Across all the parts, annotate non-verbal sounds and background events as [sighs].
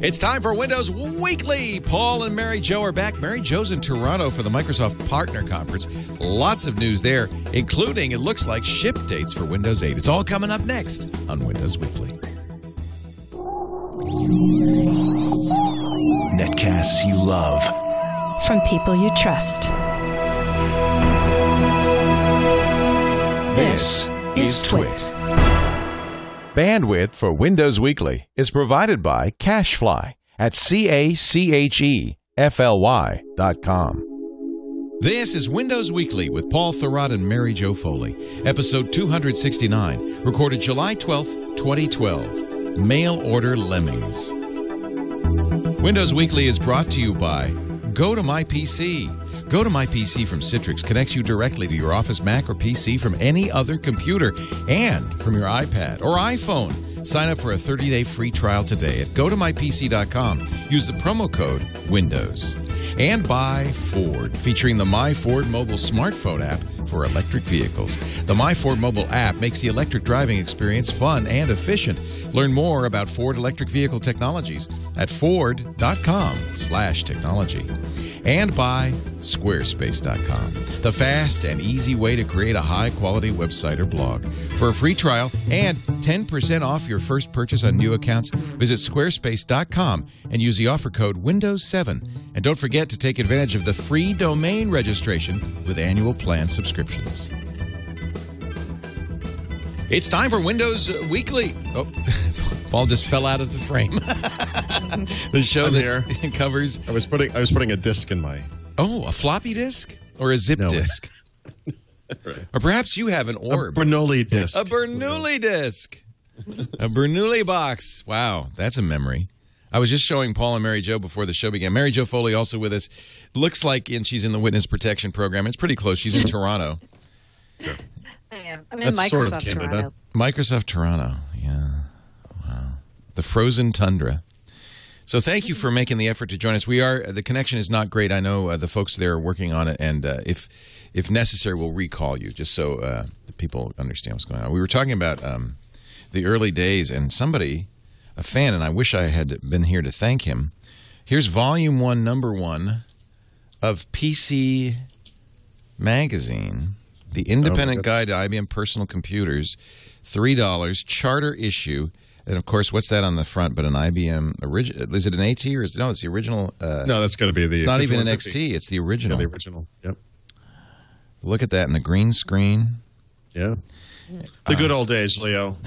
It's time for Windows Weekly. Paul and Mary Jo are back. Mary Jo's in Toronto for the Microsoft Partner Conference. Lots of news there, including, it looks like, ship dates for Windows 8. It's all coming up next on Windows Weekly. Netcasts you love. From people you trust. This is TWiT. Bandwidth for Windows Weekly is provided by CacheFly at C-A-C-H-E-F-L-Y dot com. This is Windows Weekly with Paul Thurrott and Mary Jo Foley, episode 269, recorded July 12th, 2012. Mail Order Lemmings. Windows Weekly is brought to you by Go to My PC. Go to My PC from Citrix connects you directly to your Office Mac or PC from any other computer and from your iPad or iPhone. Sign up for a 30-day free trial today at gotomypc.com. Use the promo code WINDOWS. And by Ford, featuring the My Ford mobile smartphone app for electric vehicles. The My Ford mobile app makes the electric driving experience fun and efficient. Learn more about Ford electric vehicle technologies at ford.com/technology. And by squarespace.com, the fast and easy way to create a high-quality website or blog. For a free trial and 10% off your first purchase on new accounts, visit squarespace.com and use the offer code Windows 7. And don't forget to take advantage of the free domain registration with annual plan subscriptions. It's time for Windows Weekly. Oh, [laughs] Paul just fell out of the frame. [laughs] the show I'm that here. [laughs] covers I was putting I was putting a disc in my oh a floppy disk or a zip No. disk, right. or perhaps you have an a orb, Bernoulli disc. a Bernoulli disk, a Bernoulli box. Wow, that's a memory. I was just showing Paul and Mary Jo before the show began. Mary Jo Foley also with us. Looks like and she's in the witness protection program. It's pretty close. She's in [laughs] Toronto. I am. I'm in Microsoft sort of Canada. Toronto. Microsoft Toronto. Yeah. Wow. The frozen tundra. So thank you for making the effort to join us. We are the connection is not great. I know uh, the folks there are working on it, and uh, if if necessary, we'll recall you just so uh, the people understand what's going on. We were talking about um, the early days, and somebody, a fan, and I wish I had been here to thank him. Here's Volume One, Number One, of PC Magazine, the independent guide to IBM personal computers, three dollars, charter issue, and of course, what's that on the front? But an IBM original? Is it an AT or is it, no? It's the original. Uh, No, that's going to be the. it's not even an XT. It's the Yeah, original. the original. Yep. Look at that in the green screen. Yeah. The good old days, Leo. [laughs]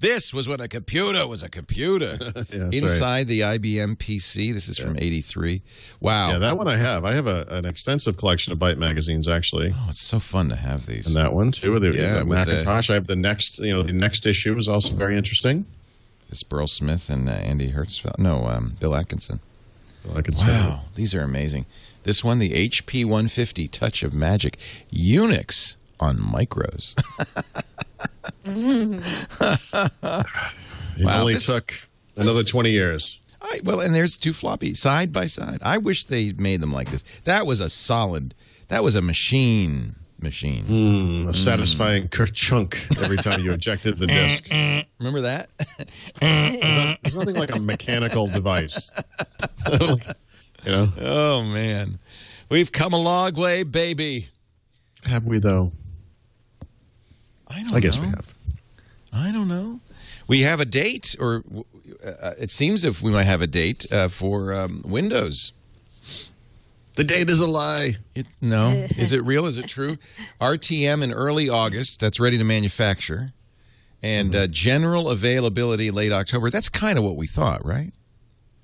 This was when a computer was a computer. [laughs] Yeah, that's right. Inside the IBM PC. This is from '83. Wow. Yeah, that one I have. I have a, an extensive collection of Byte magazines actually, oh, it's so fun to have these. and that one too. The, Yeah, the with the- Macintosh. I have the next. You know, the next issue is also very interesting. It's Burrell Smith and uh, Andy Hertzfeld. No, um, Bill Atkinson. Can say. Wow, these are amazing. This one, the HP 150 Touch of Magic, Unix on micros. [laughs] It Wow, only this- took another twenty years. I, well, and there's two floppy side by side. I wish they made them like this. That was a solid. That was a machine. Machine. Mm, a satisfying kerchunk every time you ejected the [laughs] disc. Remember that? [laughs] There's nothing like a mechanical device. you know? oh man, we've come a long way, baby. Have we though? I don't I guess know. we have. I don't know. We have a date, or uh, it seems if we might have a date uh, for um, Windows. The date is a lie. It, no, [laughs] is it real? Is it true? RTM in early August. That's ready to manufacture, and uh, general availability late October. That's kind of what we thought, right?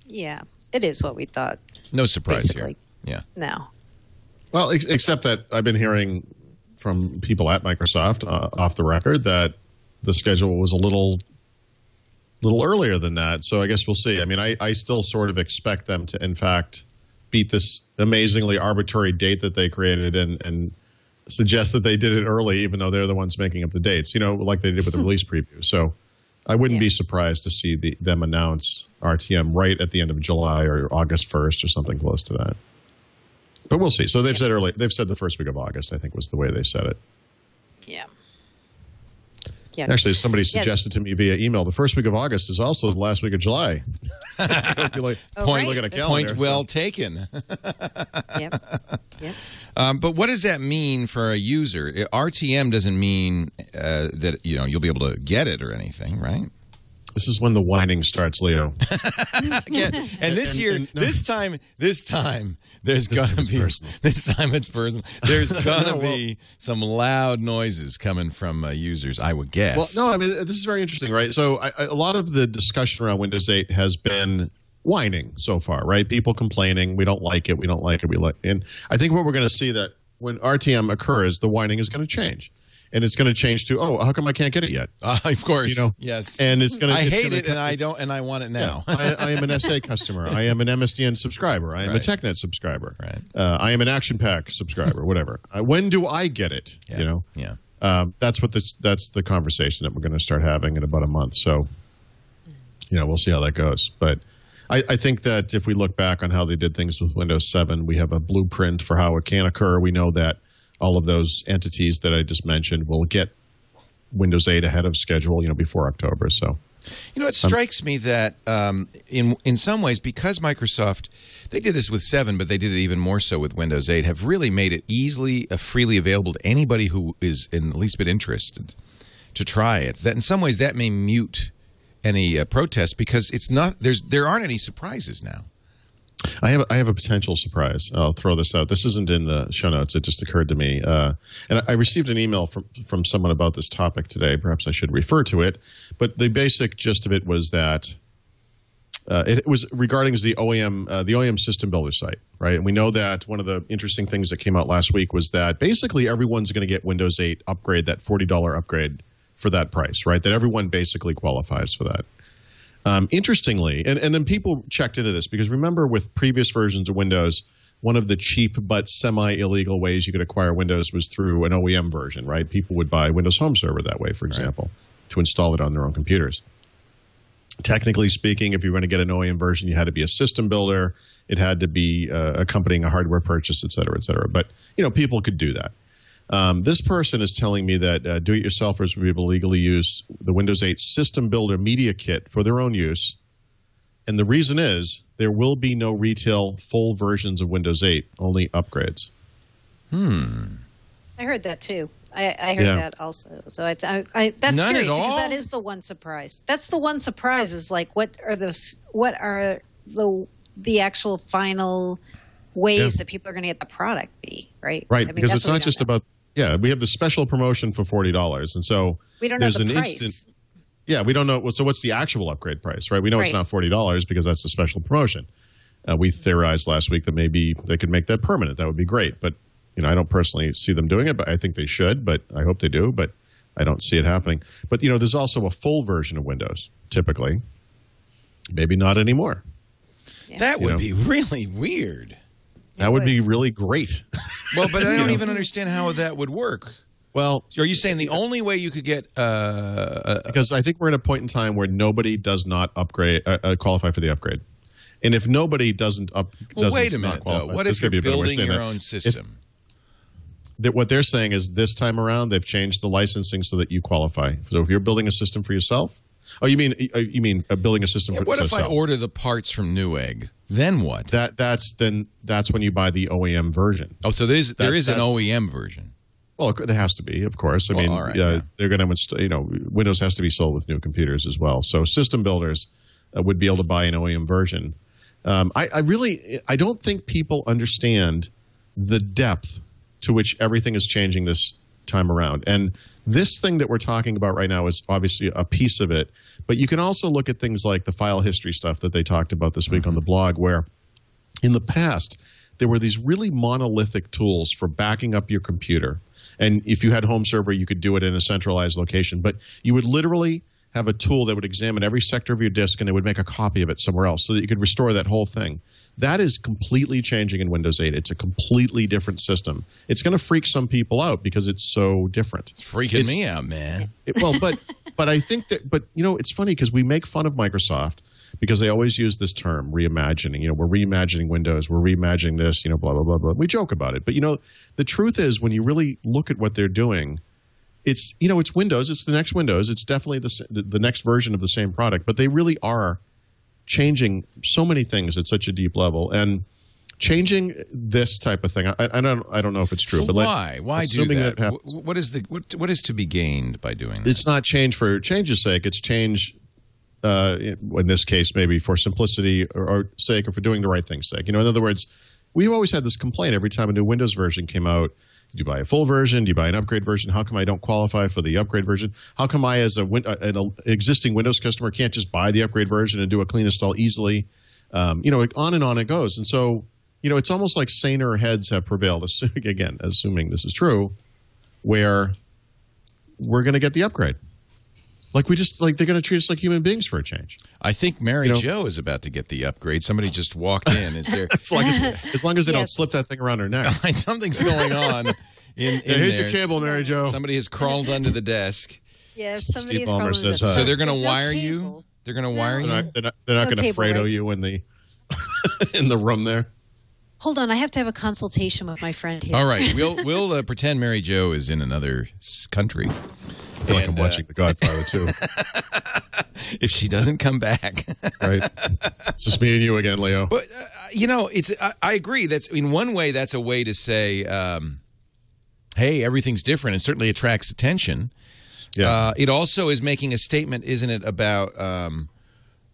Yeah, it is what we thought. No surprise here. Yeah. No. Well, ex- except that I've been hearing from people at Microsoft uh, off the record that the schedule was a little little earlier than that. So I guess we'll see. I mean, I, I still sort of expect them to, in fact, beat this amazingly arbitrary date that they created and, and suggest that they did it early, even though they're the ones making up the dates, you know, like they did with the release preview. So I wouldn't Yeah. be surprised to see the, them announce RTM right at the end of July or August 1st or something close to that. But we'll see. So they've said early. They've said the first week of August. I think was the way they said it. Yeah. Yeah. Actually, somebody suggested to me via email the first week of August is also the last week of July. [laughs] Like- Oh, Point, right. look at a calendar. point so- well taken. [laughs] Yep. Yep. Um, but what does that mean for a user? RTM doesn't mean uh, that you know you'll be able to get it or anything, right? This is when the whining starts, Leo. [laughs] Again, and this and- year, and- no. this time, this time, there's This gonna time be personal. [laughs] this time it's personal. There's [laughs] gonna No, well- be some loud noises coming from uh, users, I would guess. Well, no, I mean this is very interesting, right? So I, I, a lot of the discussion around Windows 8 has been whining so far, right? People complaining, we don't like it, we don't like it, we like, and I think what we're going to see that when RTM occurs, the whining is going to change, and it's going to change to, oh, how come I can't get it yet? Uh, [laughs] of course, You know, yes. And it's going to. I hate gonna it, and I don't, and I want it now. I, I am an SA [laughs] customer. I am an MSDN subscriber. I am Right. a TechNet subscriber. Right. Uh, I am an Action Pack subscriber. Whatever. [laughs] Uh, when do I get it? Yeah. You know. yeah. Um, that's what this, that's the conversation that we're going to start having in about a month. So, you know, we'll see how that goes. But I, I think that if we look back on how they did things with Windows 7, we have a blueprint for how it can occur. We know that all of those entities that I just mentioned will get Windows 8 ahead of schedule, you know, before October. So, You know, it strikes me that um, in in some ways, because Microsoft, they did this with seven, but they did it even more so with Windows 8, have really made it easily, uh, freely available to anybody who is in the least bit interested to try it. That in some ways that may mute any uh, protest because it's not there's there aren't any surprises now. I have I have a potential surprise. I'll throw this out. This isn't in the show notes. It just occurred to me, uh, and I received an email from from someone about this topic today. Perhaps I should refer to it. But the basic gist of it was that uh, it was regarding the OEM uh, the OEM system builder site, right? And we know that one of the interesting things that came out last week was that basically everyone's going to get Windows 8 upgrade, that forty dollar upgrade for that price, right? That everyone basically qualifies for that. Um, interestingly, and, and then people checked into this because remember with previous versions of Windows, one of the cheap but semi illegal ways you could acquire Windows was through an OEM version, right? People would buy Windows Home Server that way, for example, to install it on their own computers. Technically speaking, if you were going to get an OEM version, you had to be a system builder. It had to be uh, accompanying a hardware purchase, et cetera, et cetera. But you know, people could do that. Um, this person is telling me that uh, do-it-yourselfers will be able to legally use the Windows 8 System Builder Media Kit for their own use, and the reason is there will be no retail full versions of Windows 8, only upgrades. Hmm. I heard that too. I, I heard Yeah. that also. So I, I, I that's None at curious because that is the one surprise. That's the one surprise is like what are those? What are the the actual final ways Yeah. that people are going to get the product be right? Right, I mean, because it's not don't just know. about yeah, we have the special promotion for forty dollars, and so we don't know there's the an price. instant Yeah, we don't know. well, So, what's the actual upgrade price, right? We know it's not forty dollars because that's the special promotion. Uh, we theorized last week that maybe they could make that permanent. That would be great, but you know, I don't personally see them doing it, but I think they should. But I hope they do. But I don't see it happening. But you know, there's also a full version of Windows. Typically, maybe not anymore. That You would know. be really weird. That would be really great. [laughs] Well, but I don't even understand how that would work. well, Are you saying the only way you could get uh, uh, because I think we're at a point in time where nobody does not upgrade uh, uh, qualify for the upgrade. And if nobody doesn't up, well, doesn't wait a minute though. What if you're be a better way of building your that. own If- system? that what they're saying is this time around they've changed the licensing so that you qualify. So if you're building a system for yourself, oh, you mean uh, you mean uh, building a system Yeah, for what if I order the parts from Newegg? Then what? that? That's then that's when you buy the OEM version. oh, so there's there that- is an OEM version. Well, there has to be, of course. I Well, mean, right, uh, yeah. they're going to, you know, Windows has to be sold with new computers as well. So system builders uh, would be able to buy an OEM version. Um, I, I really, I don't think people understand the depth to which everything is changing this time around. And this thing that we're talking about right now is obviously a piece of it. But you can also look at things like the file history stuff that they talked about this week on the mm-hmm. blog, where in the past, there were these really monolithic tools for backing up your computer. And if you had home server, you could do it in a centralized location. But you would literally have a tool that would examine every sector of your disk and it would make a copy of it somewhere else so that you could restore that whole thing. That is completely changing in Windows 8. It's a completely different system. It's going to freak some people out because it's so different. It's freaking It's- me out, man. It- well, but [laughs] but I think that but you know it's funny because we make fun of Microsoft because they always use this term reimagining. You know, we're reimagining Windows, we're reimagining this. You know, blah blah blah blah. We joke about it, but you know, the truth is when you really look at what they're doing, it's you know it's Windows. It's the next Windows. It's definitely the the, next version of the same product. But they really are changing so many things at such a deep level and changing this type of thing. I, I don't I don't know if it's true, but like, Why? Why do that? that happens- what is the what, what is to be gained by doing that? it's not change for change's sake. It's change. Uh, in this case, maybe for simplicity or, or sake, or for doing the right thing's sake. You know, in other words, we've always had this complaint every time a new Windows version came out. Do you buy a full version? Do you buy an upgrade version? How come I don't qualify for the upgrade version? How come I, as a win- an existing Windows customer, can't just buy the upgrade version and do a clean install easily? Um, you know, on and on it goes. And so, you know, it's almost like saner heads have prevailed. [laughs] Again, assuming this is true, where we're going to get the upgrade. Like we just like they're going to treat us like human beings for a change. I think Mary You know- Jo is about to get the upgrade. Somebody just walked in. Is there [laughs] As long as, as, long as they don't slip that thing around her neck. [laughs] something's going on in, in Yeah, here's there? your cable, Mary Jo. Somebody has crawled under the desk. Yes, Steve somebody's Ballmer says hi. So they're going to There's no wire you. They're going to wire They're you. not, they're not, they're not No going to cable, Fredo right? you in the [laughs] in the room there. Hold on, I have to have a consultation with my friend here. All right, we'll we'll uh, pretend Mary Jo is in another country. I feel like I'm And, uh, watching The Godfather too. [laughs] If she doesn't come back, [laughs] Right? It's just me and you again, Leo. But uh, you know, it's I, I agree. That's in one way that's a way to say, um, "Hey, everything's different," and certainly attracts attention. Yeah. Uh, it also is making a statement, isn't it, about um,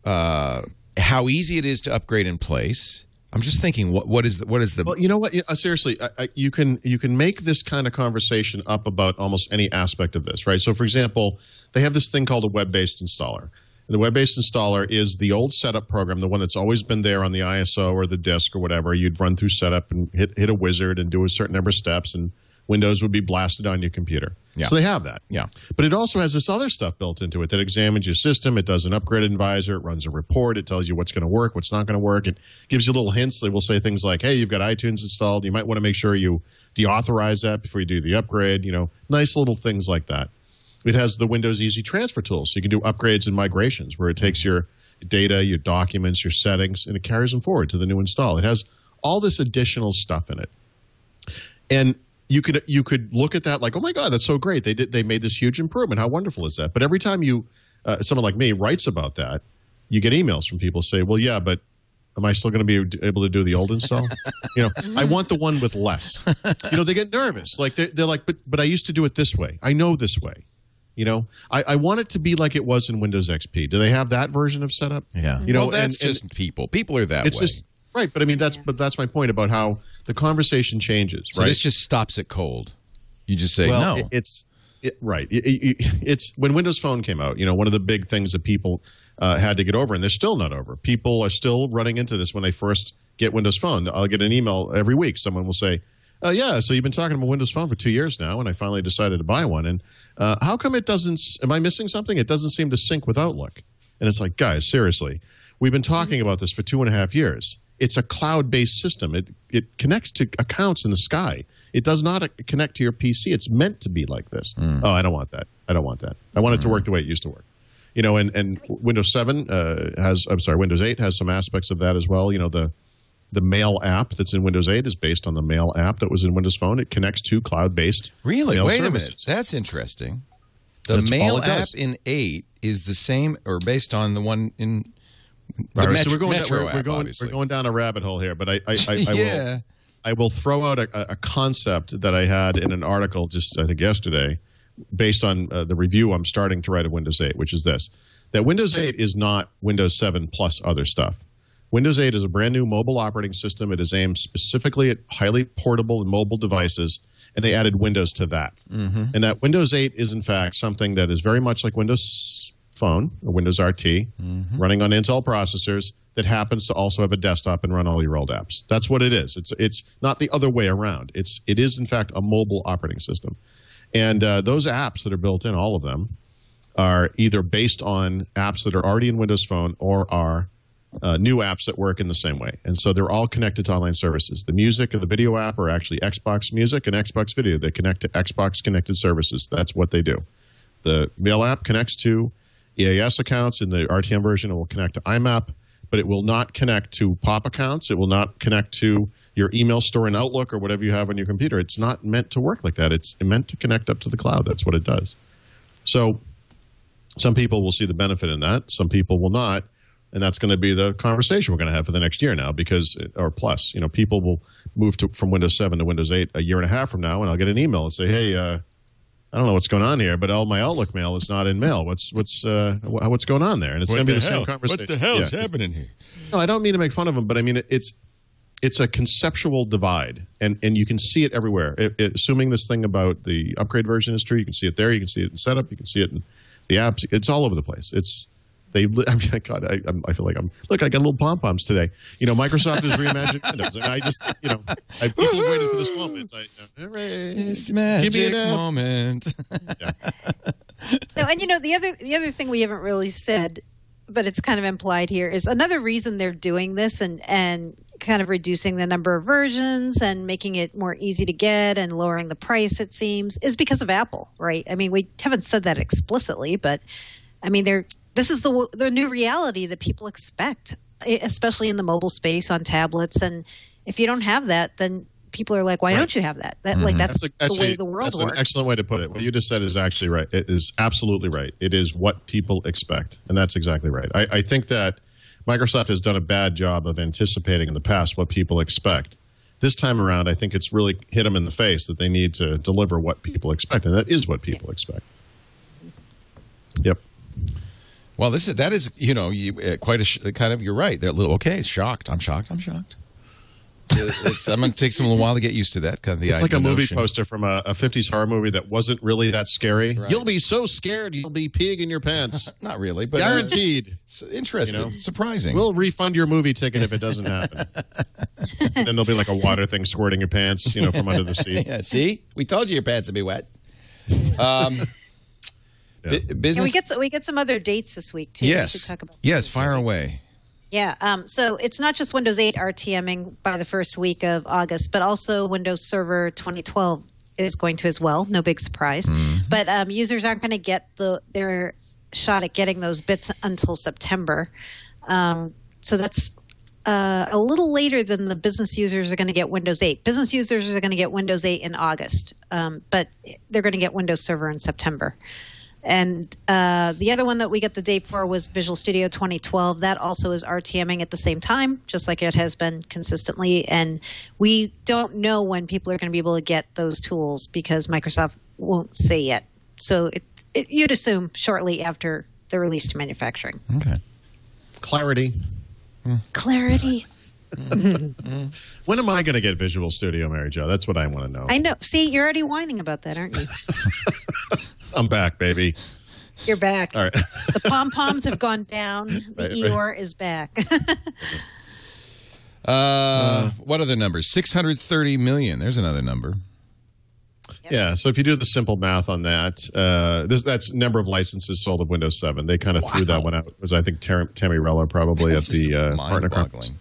uh, how easy it is to upgrade in place. I'm just thinking, what what is the, what is the Well, you know what? Uh, seriously, I, I, you can you can make this kind of conversation up about almost any aspect of this, right? So, for example, they have this thing called a web-based installer. And the web-based installer is the old setup program, the one that's always been there on the ISO or the disk or whatever. You'd run through setup and hit hit a wizard and do a certain number of steps, and Windows would be blasted on your computer. Yeah. So they have that. Yeah. But it also has this other stuff built into it that examines your system. It does an upgrade advisor. It runs a report. It tells you what's going to work, what's not going to work. It gives you little hints. They will say things like, hey, you've got iTunes installed. You might want to make sure you deauthorize that before you do the upgrade. You know, nice little things like that. It has the Windows Easy Transfer tool, so you can do upgrades and migrations where it takes your data, your documents, your settings, and it carries them forward to the new install. It has all this additional stuff in it and you could you could look at that like, oh my god, that's so great. They did they made this huge improvement. How wonderful is that? But every time you uh, someone like me writes about that, you get emails from people say, well, yeah, but am I still going to be able to do the old install? you know, [laughs] I want the one with less. You know, they get nervous. Like they're, they're like, but but I used to do it this way. I know this way. You know, I, I want it to be like it was in Windows XP. Do they have that version of setup? yeah? You know, well, that's and- and- just people. People are that It's way. just right, but I mean that's but that's my point about how the conversation changes. so right? this just stops it cold. You just say well, no. it- it's it, right. It- it- it's when Windows Phone came out. You know, one of the big things that people uh, had to get over, and they're still not over. People are still running into this when they first get Windows Phone. I'll get an email every week. Someone will say, uh, "Yeah, so you've been talking about Windows Phone for two years now, and I finally decided to buy one. And uh, how come it doesn't? Am I missing something? It doesn't seem to sync with Outlook." And it's like, guys, seriously, we've been talking about this for two and a half years. It's a cloud-based system. It it connects to accounts in the sky. It does not uh, connect to your PC. It's meant to be like this. Oh, I don't want that. I don't want that. I want it to work the way it used to work. You know, and, and Windows 7 uh, has, I'm sorry, Windows 8 has some aspects of that as well. You know, the the Mail app that's in Windows 8 is based on the Mail app that was in Windows Phone. It connects to cloud-based Really? Wait a minute. That's interesting. The That's mail app in eight is the same, or based on the one in All right, Metro, so we're going, Metro we're, we're app, going, we're going down a rabbit hole here, but I, I, I, [laughs] I will. I will throw out a, a concept that I had in an article just I think yesterday, based on uh, the review I'm starting to write of Windows 8, which is this: that Windows 8 is not Windows 7 plus other stuff. Windows 8 is a brand new mobile operating system. It is aimed specifically at highly portable and mobile devices, and they added Windows to that. Mm-hmm. And that Windows 8 is in fact something that is very much like Windows Phone a Windows RT, running on Intel processors that happens to also have a desktop and run all your old apps. That's what it is. It's it's not the other way around. It's it is in fact a mobile operating system, and uh, those apps that are built in, all of them, are either based on apps that are already in Windows Phone or are uh, new apps that work in the same way. And so they're all connected to online services. The music and the video app are actually Xbox Music and Xbox Video. They connect to Xbox connected services. That's what they do. The mail app connects to EAS accounts. In the RTM version, it will connect to IMAP, but it will not connect to POP accounts. It will not connect to your email store in Outlook or whatever you have on your computer. It's not meant to work like that. It's meant to connect up to the cloud. That's what it does. So some people will see the benefit in that. Some people will not. And that's going to be the conversation we're going to have for the next year now because, or plus, you know, people will move to, from Windows 7 to Windows 8 a year and a half from now, and I'll get an email and say, hey, uh, I don't know what's going on here, but all my Outlook mail is not in mail. What's what's uh, what's going on there? And it's going to be the same conversation. What the hell is happening here? No, I don't mean to make fun of them, but I mean it, it's it's a conceptual divide, and and you can see it everywhere. It, it- assuming this thing about the upgrade version is true, you can see it there. You can see it in setup. You can see it in the apps. It's all over the place. It's they. [laughs] I mean, God, I, I'm- I feel like I'm. Look, I got little pom poms today. You know, Microsoft is reimagining Windows, and I just, you know, I, people have waited for this moment. I, hooray. This Give me magic an app. moment. No, and you know the other the other thing we haven't really said, but it's kind of implied here is another reason they're doing this and and kind of reducing the number of versions and making it more easy to get and lowering the price. It seems is because of Apple, right? I mean, we haven't said that explicitly, but I mean, they're this is the the new reality that people expect, especially in the mobile space on tablets. And if you don't have that, then people are like, why Right. don't you have that? That like mm-hmm. that's, That's, a, the actually, way the world that's works. an excellent way to put it. What you just said is actually right. It is absolutely right. It is what people expect, and that's exactly right. I, I think that Microsoft has done a bad job of anticipating in the past what people expect. This time around, I think it's really hit them in the face that they need to deliver what people expect, and that is what people expect. Yep. Well, this is that is you know you, uh, quite a sh- kind of you're right. They're a little okay. Shocked. I'm shocked. I'm shocked. It's- it's- I'm going to take some a little while to get used to that kind of the It's like a idea movie notion. poster from a, a 50s horror movie that wasn't really that scary. Right. You'll be so scared you'll be peeing in your pants. [laughs] Not really, but uh, Guaranteed. it's interesting, You know? surprising. We'll refund your movie ticket if it doesn't happen. and [laughs] then there'll be like a water thing squirting your pants, you know, from under the seat. [laughs] yeah, see, we told you your pants would be wet. Um, Yeah. bu- And we get we get some other dates this week too. Yes, should talk about yes. Fire away. Yeah. Um, so it's not just Windows 8 RTMing by the first week of August, but also Windows Server 2012 is going to as well. No big surprise. But um, users aren't going to get the their shot at getting those bits until September. Um, so that's uh, a little later than the business users are going to get Windows 8. Business users are going to get Windows 8 in August, um, but they're going to get Windows Server in September. And uh, the other one that we got the date for was Visual Studio 2012. That also is RTMing at the same time, just like it has been consistently. And we don't know when people are going to be able to get those tools because Microsoft won't say yet. So it, it, you'd assume shortly after the release to manufacturing. Okay. Clarity. Clarity. [laughs] When am I going to get Visual Studio, Mary Jo? That's what I want to know. I know. See, you're already whining about that, aren't you? [laughs] I'm back, baby. You're back. All right. The pom poms have gone down. [laughs] The Right, right. Is back. [laughs] Uh, what other numbers? Six hundred thirty million. There's another number. Yeah, so if you do the simple math on that, uh, this, that's number of licenses sold of Windows 7. They kind of threw that one out. It was I think Ter- Tami Reller probably That's at the uh, partner conference. mind-boggling.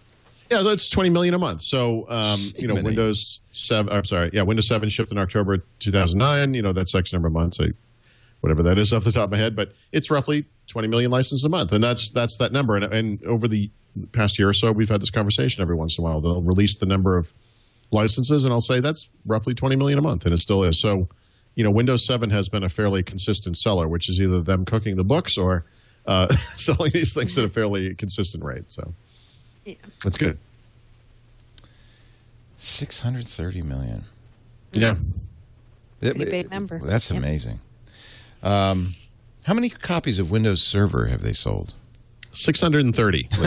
Yeah, that's 20 million a month. So, um, you know, Windows 7, I'm sorry, yeah, Windows 7 shipped in October 2009. You know, that's X number of months, I, whatever that is off the top of my head, but it's roughly 20 million licenses a month. And that's that's that number. And, and over the past year or so, we've had this conversation every once in a while. They'll release the number of licenses, and I'll say that's roughly 20 million a month, and it still is. So, you know, Windows 7 has been a fairly consistent seller, which is either them cooking the books or uh, [laughs] selling these things at a fairly consistent rate. So, Yeah. that's good. Six hundred thirty million. Yeah. Pretty big number. That's Yep. Amazing. Um, how many copies of Windows Server have they sold? 630. [laughs]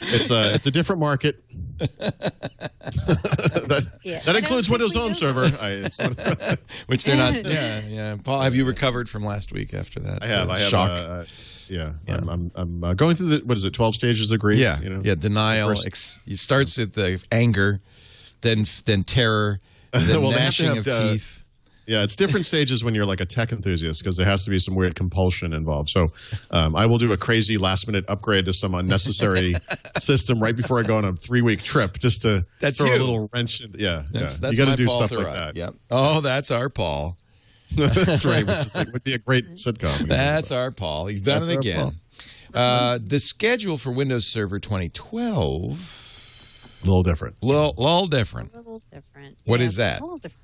It's a it's a different market. [laughs] that Yeah. that includes Windows Home Server. I, it's- [laughs] Which they're not. Yeah, yeah. Paul, have you recovered from last week after that? I have. uh, I have. shock. Uh, yeah, Yeah. I'm, I'm, I'm uh, going through the what is it? Twelve stages of grief. yeah, you know? yeah. Denial. First- Ex- it starts with the anger, then then terror, then Well, they have gnashing have, of uh, teeth. Yeah, it's different [laughs] stages when you're like a tech enthusiast because there has to be some weird compulsion involved. So um, I will do a crazy last minute upgrade to some unnecessary [laughs] system right before I go on a three week trip just to That's throw you. a little wrench. In, yeah, That's, yeah. that's you got my to do Paul stuff Thurrott. like that. Yep. Oh, that's our Paul. [laughs] that's right. Which is like, would be a great sitcom. That's our Paul. He's done That's it again. Uh, the schedule for Windows Server 2012 A little different. Little, little different. A little different. What Yeah, is that? A little different.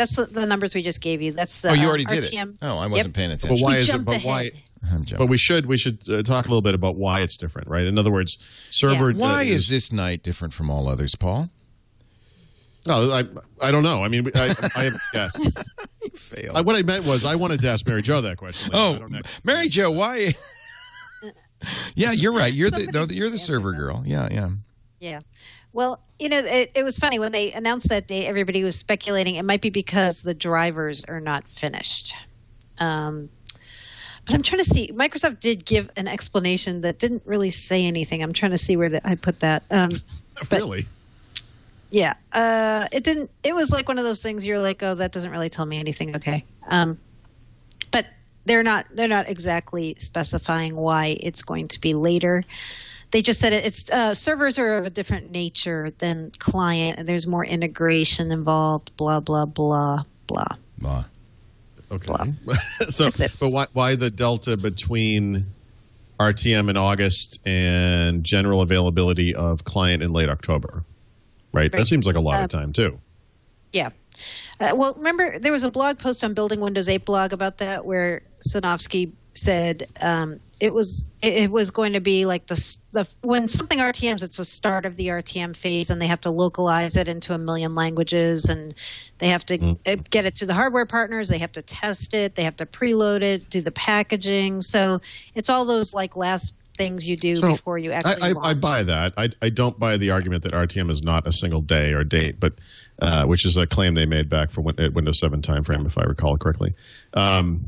That's the, the numbers we just gave you. That's the, Oh, you um, already did it. RTM. Oh, I wasn't paying attention. But why We is it? But why? ahead. I'm. But we should we should uh, talk a little bit about why it's different, right? In other words, server. why uh, is this night different from all others, Paul? No, I I don't know. I mean, I, I have yes. [laughs] You failed. I, what I meant was I wanted to ask Mary Jo that question. I oh, don't. Mary Jo, why? [laughs] yeah, you're right. You're the no, you're the server girl. Yeah, yeah. Yeah. Well, you know, it, it was funny when they announced that date. Everybody was speculating it might be because the drivers are not finished. Um, but I'm trying to see. Microsoft did give an explanation that didn't really say anything. I'm trying to see where the, I put that. Um, [laughs] really. yeah, uh, it didn't. It was like one of those things. You're like, oh, that doesn't really tell me anything. Okay, um, but they're not. They're not exactly specifying why it's going to be later. They just said it, it's uh, servers are of a different nature than client, and there's more integration involved. Blah blah blah blah. Uh, Okay. [laughs] so, That's it. but why why the delta between RTM in August and general availability of client in late October? Right. That seems like a lot Uh, of time too. Yeah. Uh, well, remember there was a blog post on Building Windows 8 blog about that where Sinofsky said um, it was it, was going to be like the, the when something RTMs, it's the start of the RTM phase, and they have to localize it into a million languages, and they have to uh, get it to the hardware partners, they have to test it, they have to preload it, do the packaging. So it's all those like last things you do So, before you actually. I, I, I buy that. I, I don't buy the argument that RTM is not a single day or date, but uh, which is a claim they made back for Win- Windows 7 timeframe, if I recall correctly. Um,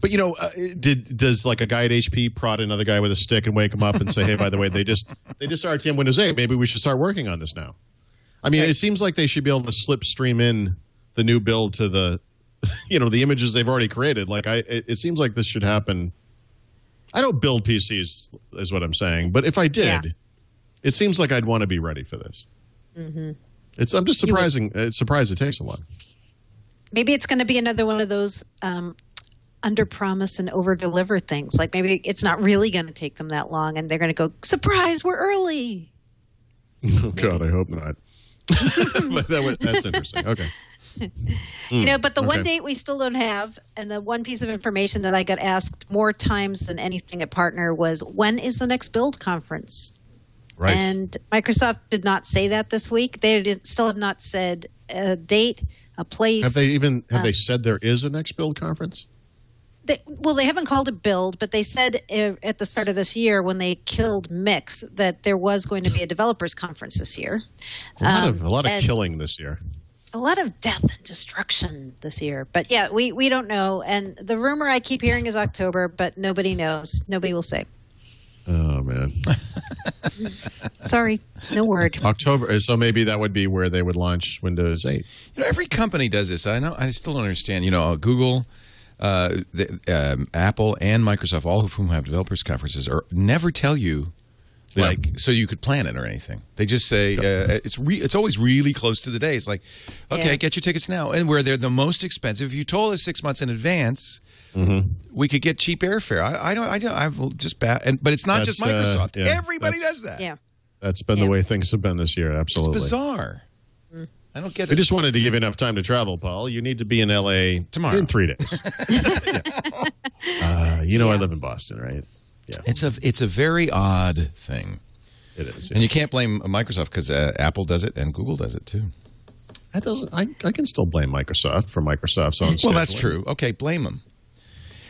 but you know, uh, did does like a guy at HP prod another guy with a stick and wake him up and say, "Hey, by the way, they just they just RTM Windows 8. Maybe we should start working on this now." I mean, it seems like they should be able to slipstream in the new build to the, [laughs] you know, the images they've already created. Like I, it, it seems like this should happen. I don't build PCs, is what I'm saying. But if I did, Yeah. it seems like I'd want to be ready for this. Mm-hmm. It's. I'm just surprising. uh, surprised it takes a long. maybe it's going to be another one of those um, under promise and over deliver things. Like maybe it's not really going to take them that long, and they're going to go surprise, we're early. Oh [laughs] God, I hope not. [laughs] that was, that's interesting. Okay. [laughs] you know, but the one Hmm, date we still don't have, and the one piece of information that I got asked more times than anything at Partner was when is the next build conference? Right. And Microsoft did not say that this week. They did, still have not said a date, a place. have they even have uh, they said there is a next build conference? They, well, they haven't called it build, but they said uh, at the start of this year when they killed Mix that there was going to be a developers conference this year. A lot Um, of a lot of and killing this year. a lot of death and destruction this year. But yeah, we we don't know. And the rumor I keep hearing is October, but nobody knows. Nobody will say. Oh man, [laughs] Sorry, no word. October. So maybe that would be where they would launch Windows 8. You know, every company does this. I know. I still don't understand. You know, uh, Google, uh, the, um, Apple, and Microsoft, all of whom have developers conferences, are never tell you. Yeah. Like so, you could plan it or anything. They just say uh, it's re- it's always really close to the day. It's like, okay, Yeah. get your tickets now, and where they're the most expensive. If you told us six months in advance, Mm-hmm. we could get cheap airfare. I, I don't. I don't. I've just bad. And but it's not just That's, uh, Microsoft. yeah, Everybody does that. Yeah. That's been Yeah. the way things have been this year. it's Absolutely. bizarre. I don't get I it. just wanted to give you enough time to travel, Paul. You need to be in LA Tomorrow. in three days. [laughs] Yeah. uh, you know I live in Boston, right? Yeah, It's a it's a very odd thing. it is. And you can't blame Microsoft because uh, Apple does it and Google does it too. That doesn't. I, I can still blame Microsoft for Microsoft's own. Well, that's true. Okay, blame them.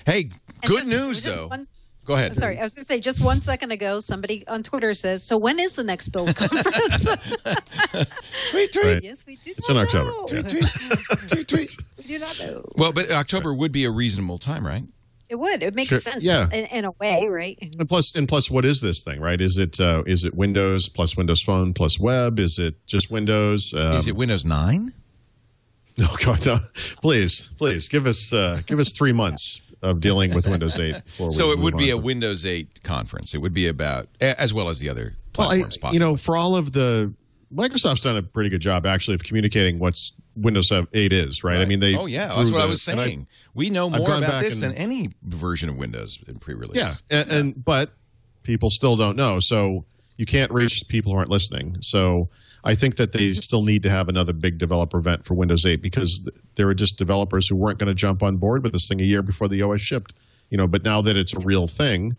Hey, And good news though. one- Go ahead. Sorry, I was going to say just one second ago, somebody on Twitter says, "So when is the next build conference?" [laughs] Tweet, tweet, Right. yes, we do. It's not in October. know. tweet, tweet, tweet, tweet. We do not know. Well, but October would be a reasonable time, right? It would. It makes Sure. sense. Yeah. In, in a way, right? And plus, and plus, what is this thing? Right? Is it uh, is it Windows plus Windows Phone plus Web? Is it just Windows? Um, Is it Windows 9? [laughs] Oh God! No. Please, please give us uh, give us three months of dealing with Windows 8. [laughs] So it would be a from- Windows 8 conference. It would be about, as well as the other Well, I, platforms you know, for all of the Microsoft's done a pretty good job actually of communicating what's Windows 8 is, right? I mean, they oh, yeah. That's what I was and I- saying. we know more about this and- than any version of Windows in pre release. Yeah, and, and but people still don't know. So you can't reach people who aren't listening. So I think that they still need to have another big developer event for Windows 8 because there are just developers who weren't going to jump on board with this thing a year before the OS shipped. You know, but now that it's a real thing,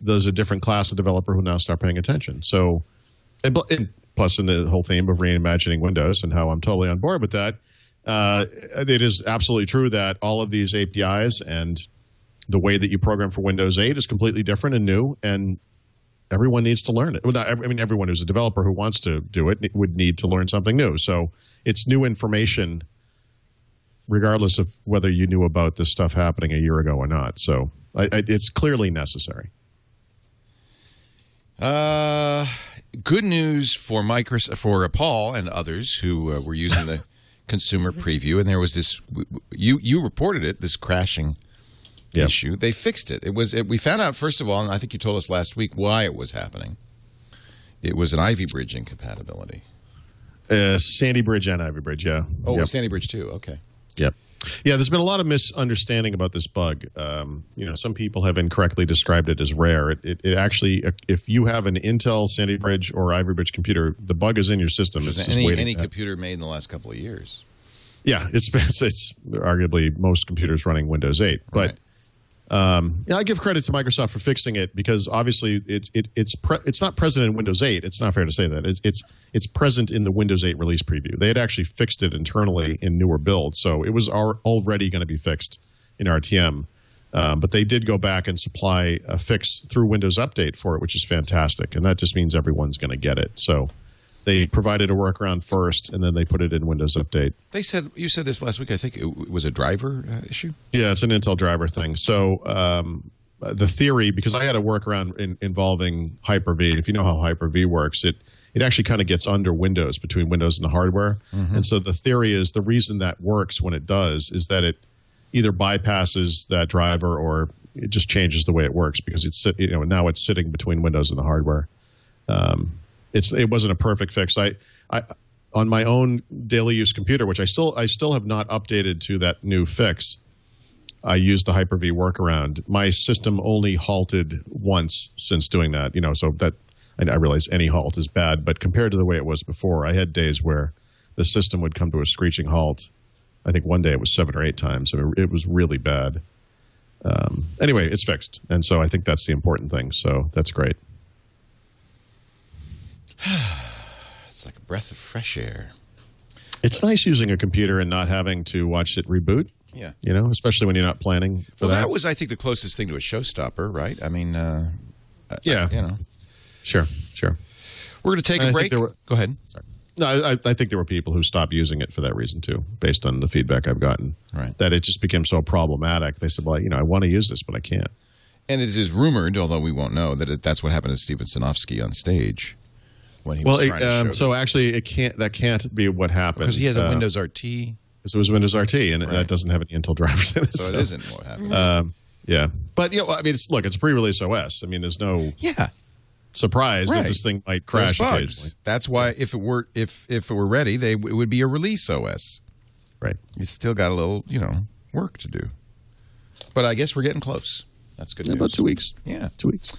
there's a different class of developer who now start paying attention. So, and, and plus in the whole theme of reimagining Windows and how I'm totally on board with that, uh, it is absolutely true that all of these APIs and the way that you program for Windows 8 is completely different and new, and everyone needs to learn it. Well, not, I mean, everyone who's a developer who wants to do it would need to learn something new. So it's new information, regardless of whether you knew about this stuff happening a year ago or not. So I, I, it's clearly necessary. Uh, good news for Microsoft, for Paul and others who uh, were using the [laughs] consumer preview, and there was this. You you reported it. This crashing yep. issue. They fixed it. It was. It, we found out first of all, and I think you told us last week why it was happening. It was an Ivy Bridge incompatibility. Uh, Sandy Bridge and Ivy Bridge, yeah. Oh, yep. Sandy Bridge too. Okay. Yep. Yeah, there's been a lot of misunderstanding about this bug. Um, you know, some people have incorrectly described it as rare. It, it, it, actually, if you have an Intel Sandy Bridge or Ivy Bridge computer, the bug is in your system. It's any any computer made in the last couple of years. Yeah, it's [laughs] it's, it's arguably most computers running Windows 8, but. Right. Um, yeah, I give credit to Microsoft for fixing it because obviously it's it, it's pre- it's not present in Windows 8. It's not fair to say that it's, it's it's present in the Windows 8 release preview. They had actually fixed it internally in newer builds, so it was already going to be fixed in RTM. Um, but they did go back and supply a fix through Windows Update for it, which is fantastic, and that just means everyone's going to get it. So they provided a workaround first, and then they put it in Windows Update. They said you said this last week. I think it was a driver uh, issue. Yeah, it's an Intel driver thing. So um, the theory, because I had a workaround in, involving Hyper-V. If you know how Hyper-V works, it it actually kind of gets under Windows between Windows and the hardware. Mm-hmm. And so the theory is the reason that works when it does is that it either bypasses that driver or it just changes the way it works because it's you know now it's sitting between Windows and the hardware. Um, it's it wasn't a perfect fix. I, I on my own daily use computer, which I still I still have not updated to that new fix. I used the Hyper-V workaround. My system only halted once since doing that. You know, so that I realize any halt is bad, but compared to the way it was before, I had days where the system would come to a screeching halt. I think one day it was seven or eight times. I it was really bad. Um, anyway, it's fixed, and so I think that's the important thing. So that's great. [sighs] it's like a breath of fresh air. It's nice using a computer and not having to watch it reboot. Yeah. You know, especially when you're not planning for well, that. that was, I think, the closest thing to a showstopper, right? I mean, uh, yeah. I, you know. Sure, sure. We're going to take and a break. Were, Go ahead. Sorry. No, I, I, think there were people who stopped using it for that reason too, based on the feedback I've gotten. Right. That it just became so problematic. They said, "Well, you know, I want to use this, but I can't." And it is rumored, although we won't know, that it, that's what happened to Steven Sinofsky on stage when he well, was trying it, um, so actually, it can't. That can't be what happened because he has a uh, Windows RT. So it was Windows RT, and right. that doesn't have any Intel drivers in it. So, so. it isn't what happened. Um, yeah, but you know, I mean, it's, look, it's a pre-release OS. I mean, there's no yeah surprise right. that this thing might crash occasionally. That's why if it were if if it were ready, they it would be a release OS. Right. You still got a little, you know, work to do. But I guess we're getting close. That's good yeah, news. About two weeks. Yeah, two weeks.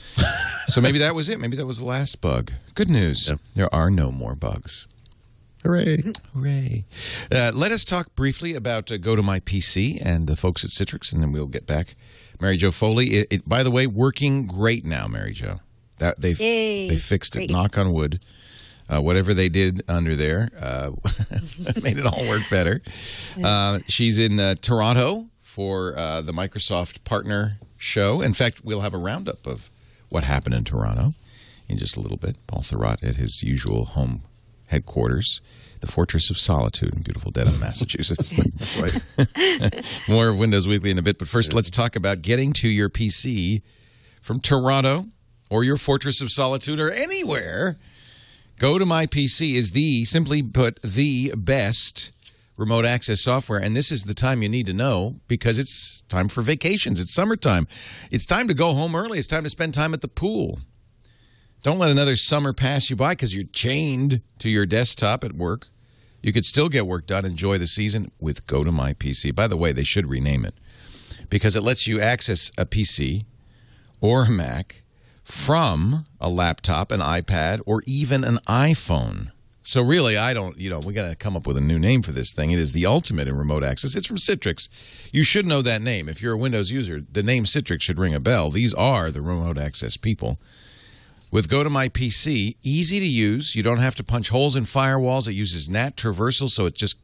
[laughs] so maybe that was it. Maybe that was the last bug. Good news. Yep. There are no more bugs. Hooray! Hooray! Uh, let us talk briefly about uh, Go to My PC and the folks at Citrix, and then we'll get back. Mary Jo Foley. It, it, by the way, working great now, Mary Jo. That they've Yay. they fixed it. Knock on wood. Uh, whatever they did under there uh, [laughs] made it all work better. Uh, she's in uh, Toronto for uh, the Microsoft Partner Show. In fact, we'll have a roundup of what happened in Toronto in just a little bit. Paul Thurrott at his usual home headquarters, the Fortress of Solitude in beautiful Dedham, Massachusetts. [laughs] [laughs] More of Windows Weekly in a bit, but first let's talk about getting to your PC from Toronto or your Fortress of Solitude or anywhere. Go to My PC is the, simply put, the best remote access software. And this is the time you need to know because it's time for vacations. It's summertime. It's time to go home early. It's time to spend time at the pool. Don't let another summer pass you by because you're chained to your desktop at work. You could still get work done, enjoy the season with Go to My PC. By the way, they should rename it because it lets you access a PC or a Mac from a laptop, an iPad, or even an iPhone. So really, I don't, you know, we got to come up with a new name for this thing. It is the ultimate in remote access. It's from Citrix. You should know that name. If you're a Windows user, the name Citrix should ring a bell. These are the remote access people. With Go to My PC, easy to use. You don't have to punch holes in firewalls. It uses NAT traversal, so it just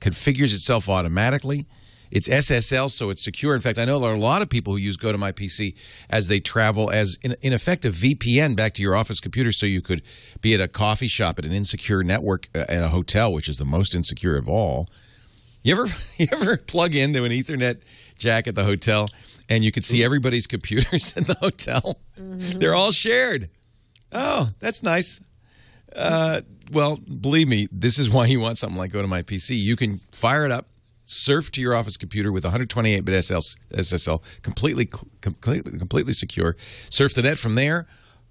configures itself automatically. It's SSL, so it's secure. In fact, I know there are a lot of people who use Go to My PC as they travel as, in, in effect, a VPN back to your office computer so you could be at a coffee shop at an insecure network uh, at a hotel, which is the most insecure of all. You ever, [laughs] you ever plug into an Ethernet jack at the hotel and you could see everybody's computers [laughs] in the hotel? They're all shared. Oh, that's nice. Uh, well, believe me, this is why you want something like Go to My PC. You can fire it up, surf to your office computer with 128-bit SSL, completely, completely, completely secure. Surf the net from there.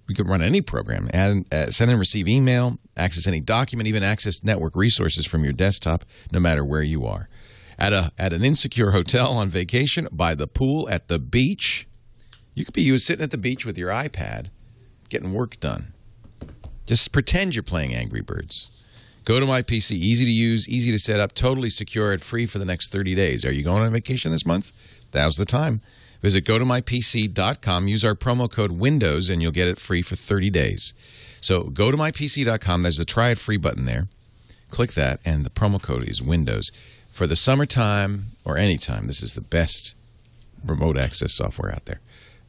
You can run any program, add, uh, send and receive email, access any document, even access network resources from your desktop, no matter where you are. At a at an insecure hotel on vacation, by the pool, at the beach, you could be you sitting at the beach with your iPad, getting work done. Just pretend you're playing Angry Birds. Go to my PC, easy to use, easy to set up, totally secure, and free for the next 30 days. Are you going on vacation this month? Now's the time. Visit gotomypc.com, use our promo code WINDOWS, and you'll get it free for 30 days. So go to mypc.com, there's the try it free button there. Click that, and the promo code is WINDOWS. For the summertime or anytime, this is the best remote access software out there.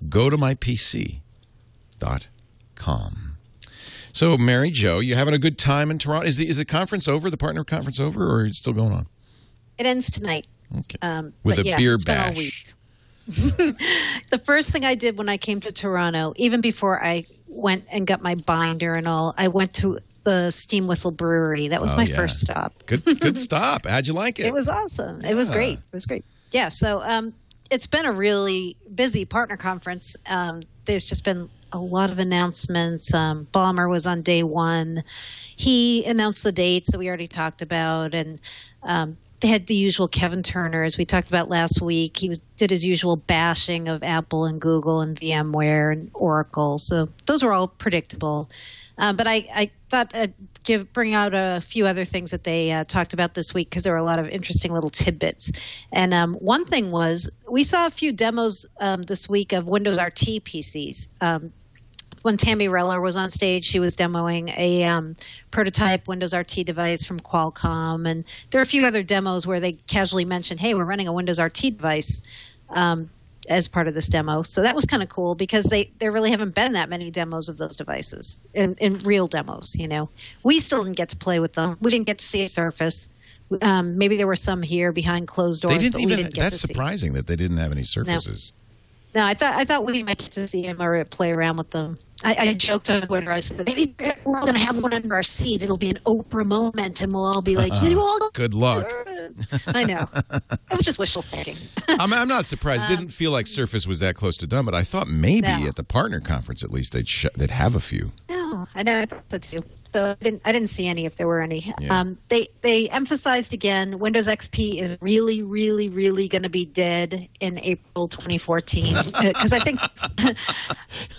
Go to mypc.com. So, Mary Jo, you having a good time in Toronto? Is the is the conference over? The partner conference over, or is it still going on? It ends tonight. Okay. Um, With a yeah, beer it's bash. [laughs] the first thing I did when I came to Toronto, even before I went and got my binder and all, I went to the Steam Whistle Brewery. That was Oh, my yeah. first stop. Good good [laughs] stop. How'd you like it? It was awesome. It was great. It was great. Yeah. So um, it's been a really busy partner conference. Um, there's just been a lot of announcements. Um, Ballmer was on day one. He announced the dates that we already talked about, and um, they had the usual Kevin Turner, as we talked about last week. He was, did his usual bashing of Apple and Google and VMware and Oracle. So those were all predictable. Um, but I, I thought I'd give bring out a few other things that they uh, talked about this week because there were a lot of interesting little tidbits. And um, one thing was we saw a few demos um, this week of Windows RT PCs. Um, when Tami Reller was on stage, she was demoing a um, prototype Windows RT device from Qualcomm, and there are a few other demos where they casually mentioned, "Hey, we're running a Windows RT device." Um, as part of this demo. So that was kind of cool because they there really haven't been that many demos of those devices in, in real demos. You know, we still didn't get to play with them. We didn't get to see a Surface. Um, maybe there were some here behind closed doors. they didn't but even. We didn't get that's to see. surprising that they didn't have any surfaces. No, I thought I thought we might get to see him or play around with them. I, I joked on Twitter. I said maybe we're all going to have one under our seat. It'll be an Oprah moment, and we'll all be like, uh-huh. "You all Good luck. I know. [laughs] It was just wishful thinking. [laughs] I'm, I'm not surprised. It didn't feel like Surface was that close to done, but I thought maybe No. at the partner conference at least they'd sh- they'd have a few. No, I know I thought so too. So I didn't I didn't see any if there were any. Yeah. Um, they they emphasized again Windows XP is really really really going to be dead in April 2014 [laughs] [laughs] because I think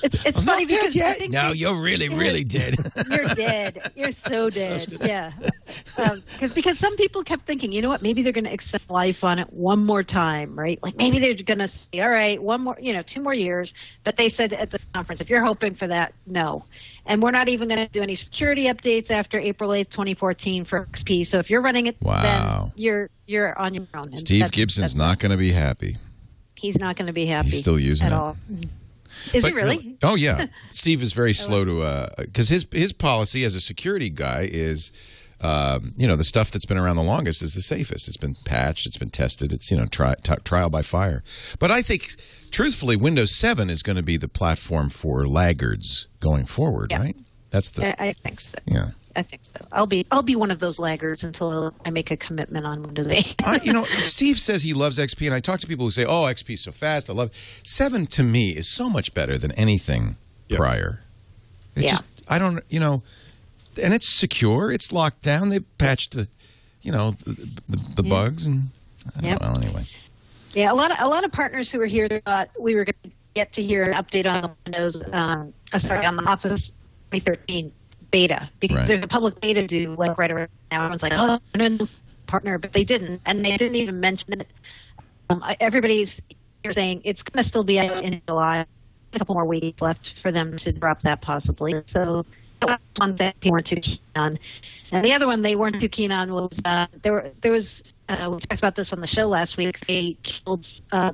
it's, it's funny because think No, you're really really dead. [laughs] you're dead. You're so dead. Yeah. Because because some people kept thinking, you know what? Maybe they're going to accept life on it one more time, right? Like maybe they're going to say, all right, one more, you know, two more years. But they said at the conference, if you're hoping for that, no. And we're not even going to do any security updates after April 8th, 2014 for XP. So if you're running it, Wow. then you're you're on your own. And Steve that's- Gibson's that's- not going to be happy. He's not going to be happy. He's still using at it. all. Is But he really? oh yeah, [laughs] Steve is very slow to because his his policy as a security guy is. Um, you know the stuff that's been around the longest is the safest. It's been patched, it's been tested. It's you know tri- trial by fire. But I think, truthfully, Windows Seven is going to be the platform for laggards going forward, Yeah. right? That's the I, I think so. yeah. I think so. I'll be I'll be one of those laggards until I make a commitment on Windows [laughs] 8. I, you know, Steve says he loves XP, and I talk to people who say, "Oh, XP is so fast. I love." Seven to me is so much better than anything Yeah. prior. It Yeah. just, I don't, you know, and it's secure. It's locked down. They patched the, you know, the, the, the bugs, and I don't Yep. know. Anyway, Yeah, a lot of a lot of partners who were here thought we were going to get to hear an update on the Windows, um, uh, sorry, on the Office 2013 beta because Right. there's a public beta due like right around now. Everyone's like, oh, no, partner, but they didn't, and they didn't even mention it. Um, I- everybody's you're saying it's going to still be out in July. A couple more weeks left for them to drop that possibly. So that was one that people weren't too keen on. And the other one they weren't too keen on was uh, there were there was uh, we talked about this on the show last week. They killed uh,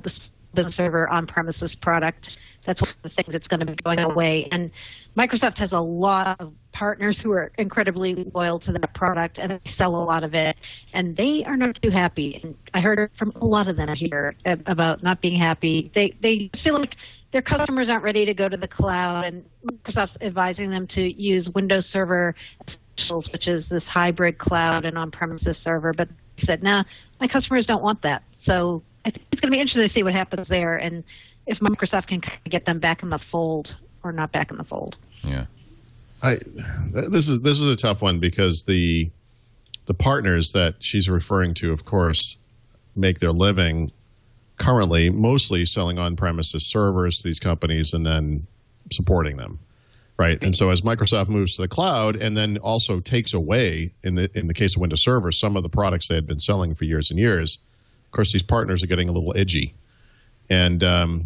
the Server on-premises product. That's one of the things that's going to be going away. And Microsoft has a lot of partners who are incredibly loyal to that product and they sell a lot of it. And they are not too happy. And I heard from a lot of them here about not being happy. They they feel like their customers aren't ready to go to the cloud, and Microsoft's advising them to use Windows Server Essentials, which is this hybrid cloud and on-premises server. But they said, "Nah, my customers don't want that." So I think it's going to be interesting to see what happens there, and if Microsoft can get them back in the fold or not back in the fold. Yeah. I this is this is a tough one because the the partners that she's referring to, of course, make their living currently mostly selling on-premises servers to these companies and then supporting them, right? And so as Microsoft moves to the cloud and then also takes away, in the in the case of Windows Server, some of the products they had been selling for years and years, of course, these partners are getting a little edgy, and um,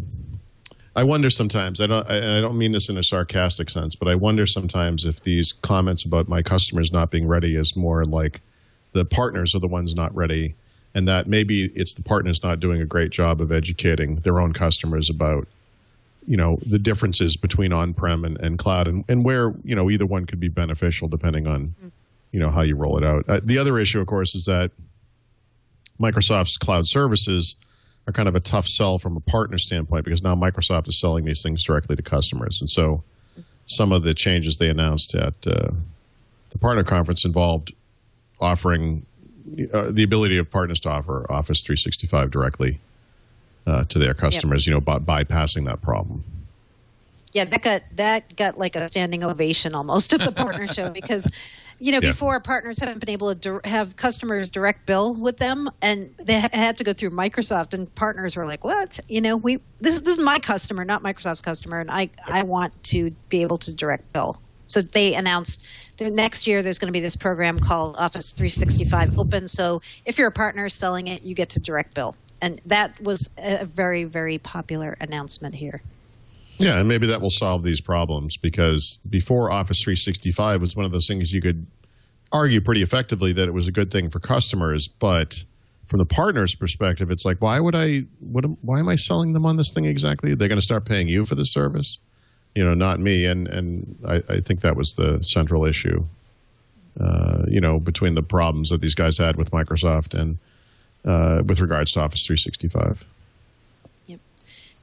I wonder sometimes. I don't. I- And I don't mean this in a sarcastic sense, but I wonder sometimes if these comments about my customers not being ready is more like the partners are the ones not ready, and that maybe it's the partners not doing a great job of educating their own customers about, you know, the differences between on-prem and, and cloud, and, and where you know either one could be beneficial depending on, you know, how you roll it out. Uh, the other issue, of course, is that Microsoft's cloud services are kind of a tough sell from a partner standpoint because now Microsoft is selling these things directly to customers. And so some of the changes they announced at uh, the partner conference involved offering uh, the ability of partners to offer Office 365 directly uh, to their customers, you know, by bypassing that problem. Yeah, that got that got like a standing ovation almost at the partner show because, [laughs] you know, Yeah. before partners haven't been able to dir- have customers direct bill with them, and they ha- had to go through Microsoft, and partners were like, "What? You know, we this is this is my customer, not Microsoft's customer, and I I want to be able to direct bill." So they announced next year there's going to be this program called Office 365 Open. So if you're a partner selling it, you get to direct bill, and that was a very very popular announcement here. Yeah, and maybe that will solve these problems because before Office 365 was one of those things you could argue pretty effectively that it was a good thing for customers, but from the partner's perspective, it's like, why would I? What? Why am I selling them on this thing exactly? They're going to start paying you for the service, you know, not me. And and I, I think that was the central issue, uh, you know, between the problems that these guys had with Microsoft and uh, with regards to Office 365.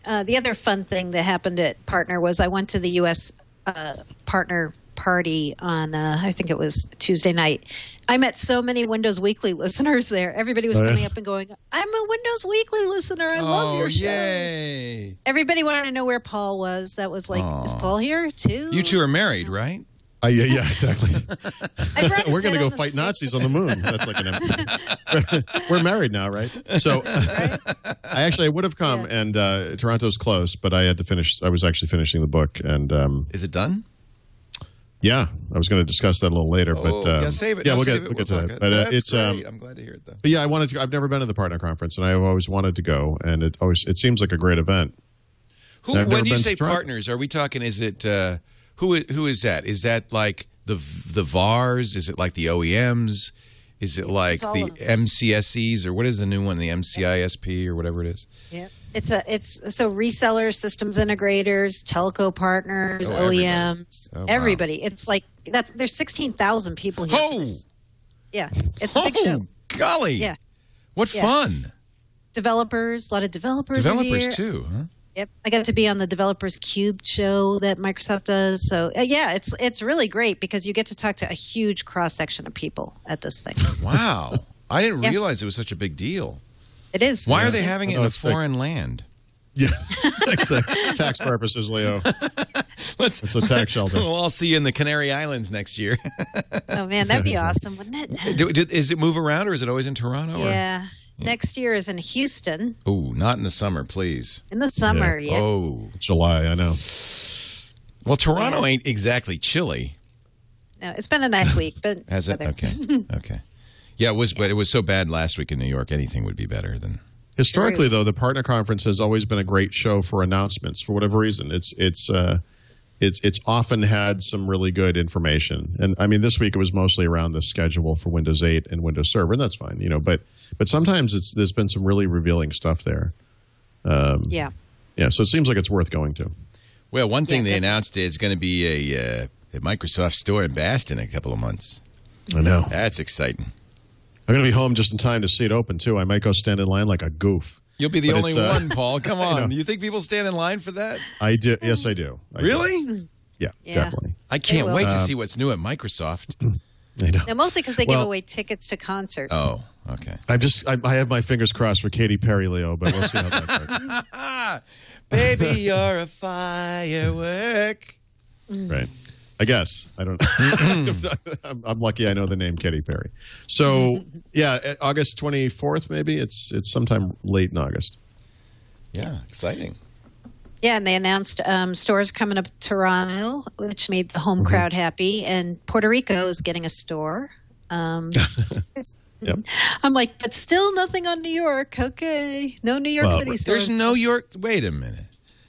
Uh, the other fun thing that happened at Partner was I went to the U.S. Uh, partner party on uh, I think it was Tuesday night. I met so many Windows Weekly [laughs] listeners there. Everybody was Oh, yeah. coming up and going, "I'm a Windows Weekly listener. I love Oh, your show." yay. Everybody wanted to know where Paul was. That was like, "Is Paul here too?" You two are married, right? Uh, yeah, yeah, exactly. [laughs] I brought his [laughs] We're going to go fight street. Nazis on the moon. That's like an empty. [laughs] We're married now, right? So, I actually I would have come, Yeah. and uh, Toronto's close, but I had to finish. I was actually finishing the book, and um, Is it done? yeah, I was going to discuss that a little later. but um, yeah, save it. Yeah, No, we'll get it. we'll get We'll to that. it. But uh, That's it's um, great. I'm glad to hear it, though. but yeah, I wanted to. I've never been to the partner conference, and I've always wanted to go, and it always it seems like a great event. Who, I've when you say partners, are we talking? Is it uh, who? Who is that? Is that like the the VARs? Is it like the OEMs? Is it like the. MCSEs or what is the new one? The MCISP or whatever it is. Yep. It's a it's so resellers, systems integrators, telco partners, Oh, everybody. OEMs, Oh, wow. everybody. It's like that's there's sixteen thousand people here. Oh! yeah, it's a big show. Oh, golly! Yeah. What Yeah. fun! Developers, a lot of developers. Developers too, huh? Yep, I got to be on the Developers Cube show that Microsoft does. So uh, yeah, it's it's really great because you get to talk to a huge cross section of people at this thing. [laughs] Wow! I didn't [laughs] Yeah. realize it was such a big deal. It is. Why are they having it in a it's big. foreign land? [laughs] Yeah, tax purposes, Leo. Let's, It's a tax shelter. we'll all see you in the Canary Islands next year. Oh man, that'd be awesome, wouldn't it? do, do, is it move around or is it always in Toronto? Or? Yeah. next year is in Houston Oh, not in the summer, please. in the summer. Yeah. Oh, July, I know. well, Toronto ain't exactly chilly, No, it's been a nice week, but [laughs] has it? weather. Okay, [laughs] okay. Yeah, it was, but it was so bad last week in New York. Anything would be better than. Historically, though, the partner conference has always been a great show for announcements. For whatever reason, it's it's uh, it's it's often had some really good information. And I mean, this week it was mostly around the schedule for Windows 8 and Windows Server, and that's fine, you know. But but sometimes it's there's been some really revealing stuff there. Yeah. Yeah, so it seems like it's worth going to. Well, one thing Yeah, they announced is going to be a, uh, a Microsoft store in Boston in a couple of months. I know. That's exciting. I'm going to be home just in time to see it open too. I might go stand in line like a goof. You'll be the But only it's, uh, one, Paul. [laughs] Come on. You think people stand in line for that? I do. Yes, I do. I do. Really? Yeah, Yeah. definitely. I can't wait to Uh, see what's new at Microsoft. [clears throat] I know. Now, mostly because they Well- give away tickets to concerts. Oh, okay. I'm just. I, I have my fingers crossed for Katy Perry, Leo, but we'll see how that goes. Ah, [laughs] baby, you're a firework. Right. I guess I don't. I'm, [laughs] I'm lucky. I know the name Katy Perry. So [laughs] yeah, uh, August 24th, maybe it's it's sometime late in August. Yeah, exciting. Yeah, and they announced um, stores coming up Toronto, which made the Mm-hmm. home crowd happy, and Puerto Rico is getting a store. Um, [laughs] Yep. I'm like, but still nothing on New York. Okay, no New York Well, City stores. There's no York. Wait a minute.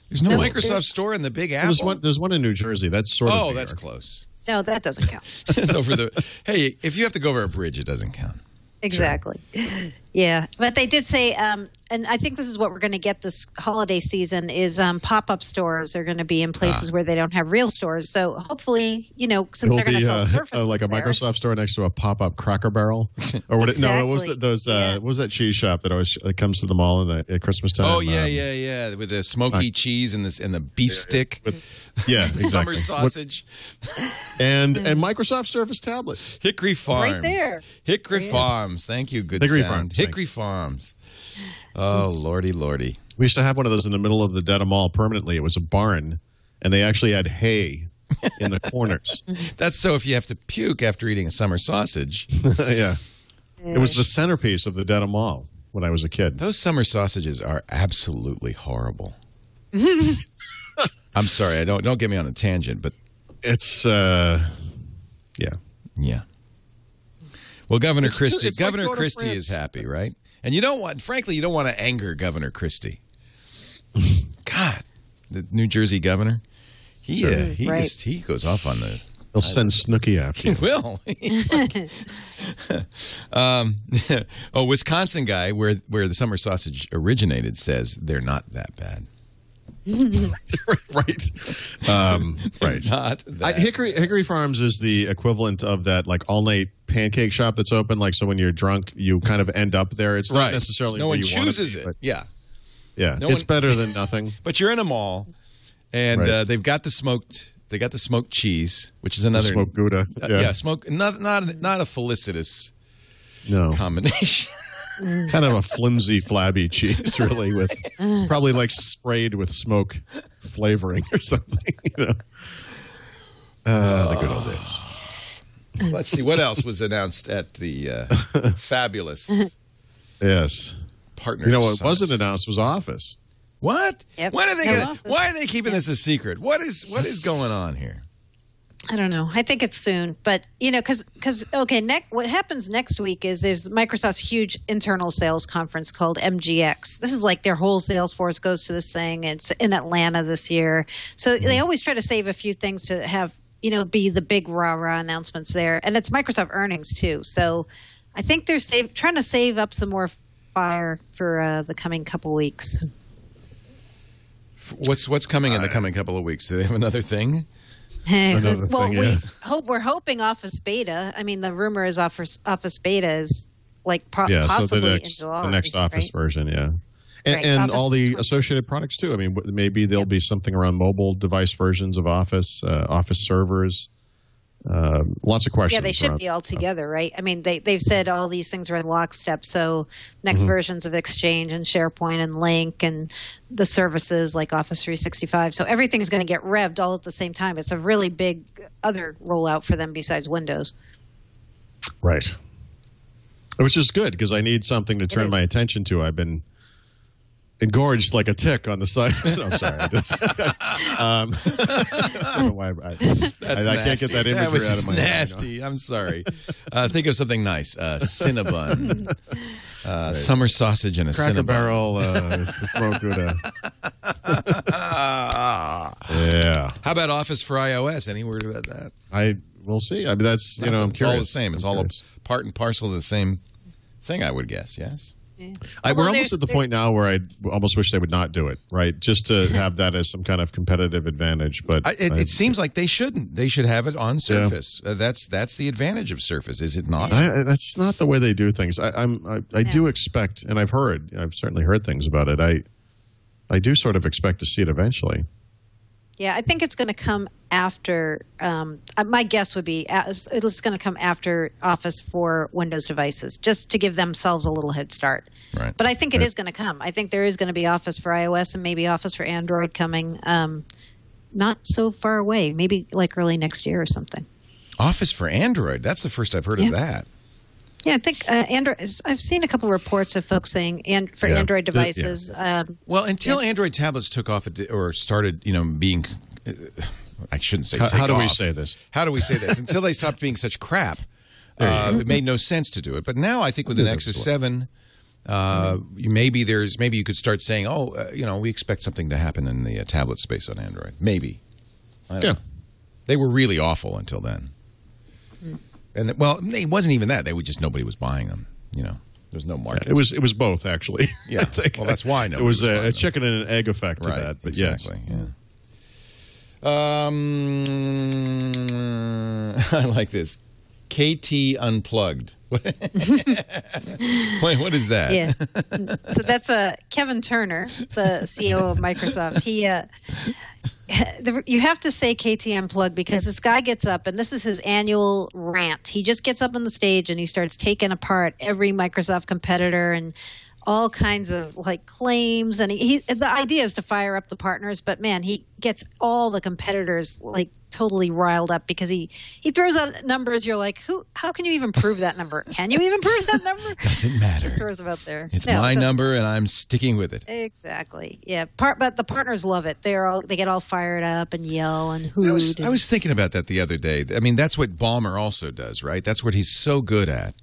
There's no, No, Microsoft there's- store in the Big Apple. There's one. There's one in New Jersey. That's sort of. oh, that's close. No, that doesn't count. [laughs] it's over the. Hey, if you have to go over a bridge, it doesn't count. Exactly. [laughs] Yeah, but they did say, um, and I think this is what we're going to get this holiday season is um, pop-up stores are going to be in places Ah. where they don't have real stores. So hopefully, you know, since It'll they're going to be sell uh, surfaces uh, like a there- Microsoft store next to a pop-up Cracker Barrel, or what? No, what was Exactly. it, those? Uh, Yeah. What was that cheese shop that always that comes to the mall in the, at Christmas time? Oh yeah, Um, yeah, yeah. With the smoky cheese and this and the beef stick, with- yeah, [laughs] summer exactly. sausage, and and Microsoft Surface tablet. Hickory Farms. Right there. Hickory Farms. Thank you. Good Hickory sound. Farms, thank Hickory Farms. Oh lordy, lordy. We used to have one of those in the middle of the Dedham Mall permanently. It was a barn, and they actually had hay in the corners. [laughs] That's so if you have to puke after eating a summer sausage. [laughs] yeah, it was the centerpiece of the Dedham Mall when I was a kid. Those summer sausages are absolutely horrible. [laughs] I'm sorry, I don't don't get me on a tangent, but It's uh, yeah. yeah. Well, Governor It's Christie, just- it's like Governor going Christie is happy, right? And you don't want, frankly, you don't want to anger Governor Christie. [laughs] God, the New Jersey governor, he uh, he Right. just he goes off on the They'll send Snooki after He you. will. [laughs] [laughs] He's like- um, oh, Wisconsin guy, where where the summer sausage originated, says they're not that bad. [laughs] right. Um, right. Not I. Hickory Hickory Farms is the equivalent of that like all night pancake shop that's open. Like so, when you're drunk, you kind of end up there. It's not right. necessarily no where one you wanna chooses be, it. but yeah, yeah, No it's one- better than nothing. [laughs] but you're in a mall, and Right. uh, they've got the smoked. They got the smoked cheese, which is another Smoked Gouda. Uh, Yeah. yeah, smoke. Not not not a felicitous No, combination. [laughs] [laughs] kind of a flimsy, flabby cheese, really, with probably like sprayed with smoke flavoring or something. [laughs] You know, uh, the good old days. Let's see what else was announced at the uh, [laughs] fabulous Yes. partner. You know what summit. wasn't announced was Office. What? Yep. When are they No gonna. Why are they keeping this a secret? What is what is going on here? I don't know. I think it's soon, but you know, because because okay, next what happens next week is there's Microsoft's huge internal sales conference called MGX. This is like their whole sales force goes to this thing. It's in Atlanta this year, so they always try to save a few things to have you know be the big rah rah announcements there, and it's Microsoft earnings too. So I think they're save, trying to save up some more fire for uh, the coming couple weeks. What's what's coming in the coming couple of weeks? Do they have another thing? Another well, thing, we yeah. hope we're hoping Office Beta. I mean, the rumor is Office Office Beta is like po- Yeah, so possibly the next July, the next Office right? version, yeah. And, Right, and all the associated products too. I mean, maybe there'll be something around mobile device versions of Office, uh, Office servers. Um, lots of questions. Yeah, they should around be all together, right? I mean, they they've said all these things are in lockstep. So next Mm-hmm. versions of Exchange and SharePoint and Lync and the services like Office 365. So everything's going to get revved all at the same time. It's a really big other rollout for them besides Windows. Right. which is good because I need something to turn my attention to. I've been engorged like a tick on the side. [laughs] no, I'm sorry. I, did- [laughs] um, I don't know why I, I, I, can't get that was out of just my head, you know. nasty. I'm sorry. Uh, think of something nice. Uh, Cinnabon. [laughs] Uh, Summer sausage and a Cracker Cinnabon. Barrel uh, smoked with a. Yeah, How about Office for iOS? Any word about that? I we'll see. I mean, that's you know, I'm it's all the same. It's I'm all a curious. part and parcel of the same thing, I would guess. Yes. I, we're Well, almost at the point now where I almost wish they would not do it. Right, just to have that as some kind of competitive advantage. But I, it, I- it seems like they shouldn't. They should have it on Surface. Uh, that's that's the advantage of Surface, is it not? I, that's not the way they do things. I, I'm I, I do expect, and I've heard, I've certainly heard things about it. I I do sort of expect to see it eventually. Yeah, I think it's going to come after. Um, uh, my guess would be uh, it's going to come after Office for Windows devices, just to give themselves a little head start. Right. But I think it is going to come. I think there is going to be Office for iOS and maybe Office for Android coming. Um, not so far away, maybe like early next year or something. Office for Android. That's the first I've heard Yeah. of that. Yeah, I think uh, Android. I've seen a couple reports of folks saying, and for Yeah. Android Th- yeah. devices, um, Well, until Android tablets took off or started, you know, being. uh, I shouldn't say. How- take how do we say this? How do we say this? Until they stopped being such crap, uh, it made no sense to do it. But now I think with the Nexus Seven, uh, maybe there's maybe you could start saying, oh, uh, you know, we expect something to happen in the uh, tablet space on Android. Maybe. Yeah. know. They were really awful until then. And well, it wasn't even that. They would just nobody was buying them. You know, there's no market. It was it was both actually. [laughs] Yeah. Well, that's why it nobody was was a, a chicken and an egg effect to right. that. But exactly. Yeah. Um, [laughs] I like this. KT unplugged. [laughs] What is that? Yeah. so that's uh, Kevin Turner, the CEO of Microsoft. He, uh, the, you have to say KT Unplugged because this guy gets up and this is his annual rant. He just gets up on the stage and he starts taking apart every Microsoft competitor and all kinds of like claims and he, he the idea is to fire up the partners but man he gets all the competitors like totally riled up because he he throws out numbers you're like who how can you even prove that number [laughs] can you even prove that number Doesn't matter. throws them out there. It's No, my it number, and I'm sticking with it. Exactly. Yeah. Part, but the partners love it. They're all they get all fired up and yell and I hoot. was, and- I was thinking about that the other day. I mean, that's what Ballmer also does, right? That's what he's so good at.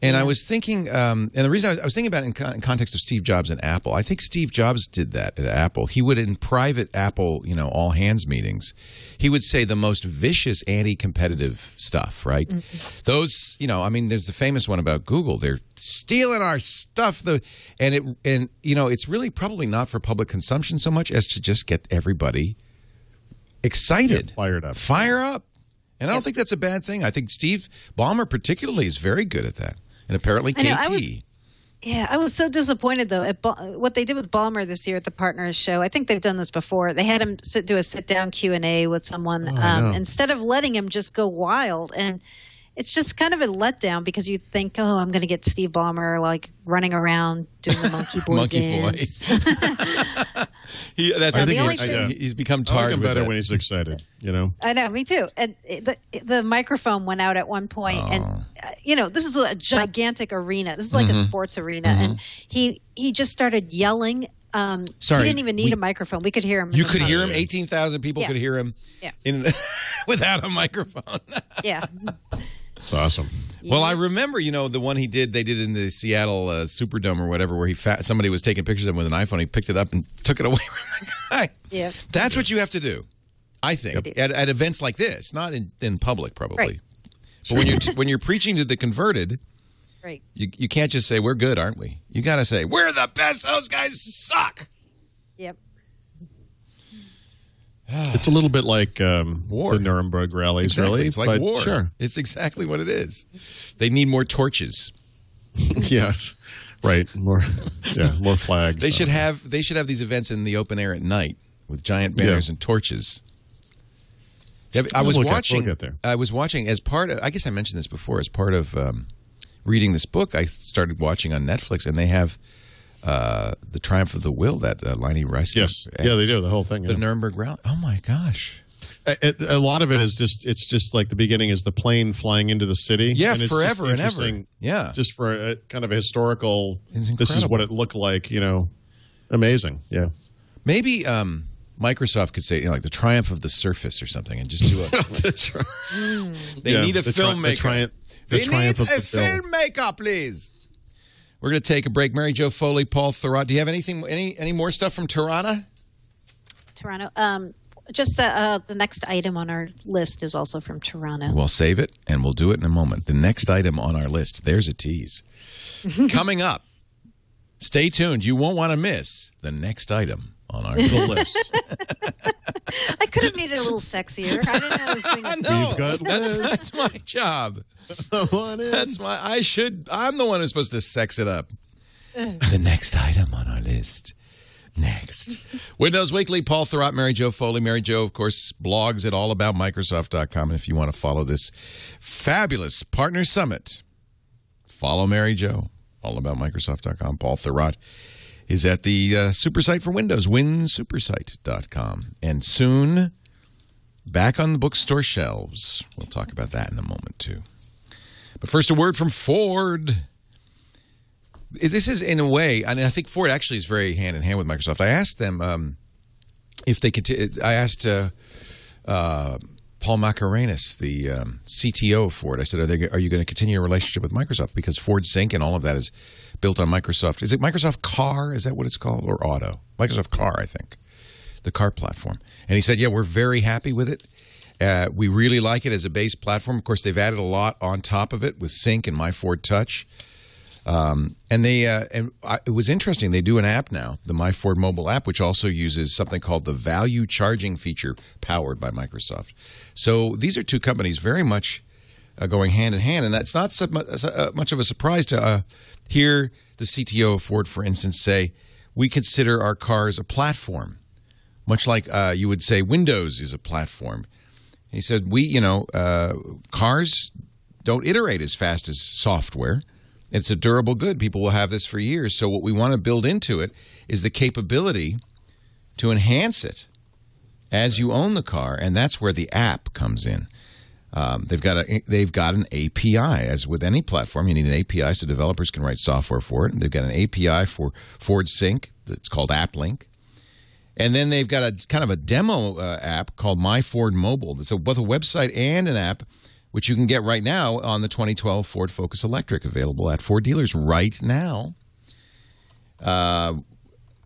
And I was thinking, um, and the reason I was, I was thinking about it in, con- in context of Steve Jobs and Apple. I think Steve Jobs did that at Apple. He would, in private Apple, you know, all hands meetings, he would say the most vicious anti-competitive stuff, right? Those, you know, I mean, there's the famous one about Google. They're stealing our stuff. The and it and you know, it's really probably not for public consumption so much as to just get everybody excited, Yeah, fired up. fire up. And I don't think that's a bad thing. I think Steve Ballmer particularly is very good at that, and apparently KT. I know, I was- yeah, I was so disappointed though at what they did with Ballmer this year at the Partners Show. I think they've done this before. They had him sit, do a sit down Q and A with someone Oh, um, instead of letting him just go wild and. It's just kind of a letdown because you think, oh, I'm going to get Steve Ballmer like running around doing the monkey boy Monkey boy. dance. [laughs] he, that's I I think think he- I- he's become I like tarred him with better that. when he's excited. You know. I know, me too. And the the microphone went out at one point, and Oh. uh, you know, this is a gigantic arena. This is like Mm-hmm. a sports arena, and he he just started yelling. Um, Sorry, he didn't even need we- a microphone. We could hear him. You could hear him. Eighteen thousand people Yeah. could hear him. Yeah. In, [laughs] without a microphone. [laughs] Yeah, It's awesome. Well, I remember, you know, the one he did. They did in the Seattle uh, Superdome or whatever, where he fa- somebody was taking pictures of him with an iPhone. He picked it up and [laughs] took it away from the guy. yeah. That's what you have to do, I think, at, at events like this, not in, in public, probably. Right. But when you're when you're preaching to the converted, Right. you you can't just say we're good, aren't we? You got to say we're the best. Those guys suck. Yep. [sighs] It's a little bit like um, War. the Nuremberg rallies, Exactly. really. It's like but war. Sure. It's exactly what it is. They need more torches. [laughs] yeah. Right. More. Yeah. More [laughs] flags. They should have they should have these events in the open air at night with giant banners Yeah. and torches. Yeah, I We'll was at- watching. we'll get there. I was watching as part of. I guess I mentioned this before. As part of um, reading this book, I started watching on Netflix, and they have uh, the Triumph of the Will that uh, Liney Rice. Yes. Yeah, they do the whole thing. the yeah. Nuremberg Rally. Oh my gosh! A, a lot of it is just it's just like the beginning is the plane flying into the city. Yeah, and it's forever and ever. Yeah. just for a kind of a historical. This is what it looked like. You know, amazing. Yeah. Maybe um, Microsoft could say you know, like the triumph of the Surface or something, and just do a. [laughs] [laughs] They Yeah, need a the tri- the filmmaker. triumph- the they triumph need a film. filmmaker, please. We're going to take a break. Mary Jo Foley, Paul Thurrott. Do you have anything, any, any more stuff from Tirana? Toronto. Um, just the uh, the next item on our list is also from Toronto. We'll save it and we'll do it in a moment. The next item on our list, there's a tease. [laughs] Coming up, stay tuned. You won't want to miss the next item on our list. [laughs] list. I could have made it a little sexier. I didn't know I was doing [laughs] I this. know. That's, that's my job. One. That's my. I should. I'm the one who's supposed to sex it up. the next item on our list. Next. Windows Weekly, Paul Thurrott, Mary Jo Foley. Mary Jo, of course, blogs at allaboutmicrosoft.com. And if you want to follow this fabulous partner summit, follow Mary Jo, allaboutmicrosoft.com. Paul Thurrott is at the uh, super for Windows, winsupersite.com. And soon, back on the bookstore shelves. We'll talk about that in a moment, too. But first, a word from Ford. This is, in a way, and I think Ford actually is very hand in hand with Microsoft. I asked them um, if they could. I asked uh, uh, Paul Mascarenas, the um, CTO of Ford. I said, "Are they? Are you going to continue your relationship with Microsoft because Ford Sync and all of that is built on Microsoft? Is it Microsoft Car? Is that what it's called, or Auto? Microsoft Car, I think, the car platform." And he said, "Yeah, we're very happy with it." Uh, we really like it as a base platform. Of course, they've added a lot on top of it with Sync and My Ford Touch. Um, and they uh, and I, it was interesting. They do an app now, the My Ford mobile app, which also uses something called the value charging feature, powered by Microsoft. So these are two companies very much uh, going hand in hand, and that's not so mu- uh, much of a surprise to hear the CTO of Ford, for instance, say, "We consider our cars a platform." much like uh, you would say Windows is a platform. He said, "We, you know, uh, cars don't iterate as fast as software. It's a durable good. People will have this for years. So what we want to build into it is the capability to enhance it as you own the car, and that's where the app comes in." Um, they've got a they've got an API as with any platform. You need an API so developers can write software for it. And they've got an API for Ford Sync that's called AppLink. And then they've got a kind of a demo uh, app called My Ford Mobile. A, both a website and an app, which you can get right now on the 2012 Ford Focus Electric, available at Ford dealers right now. Uh,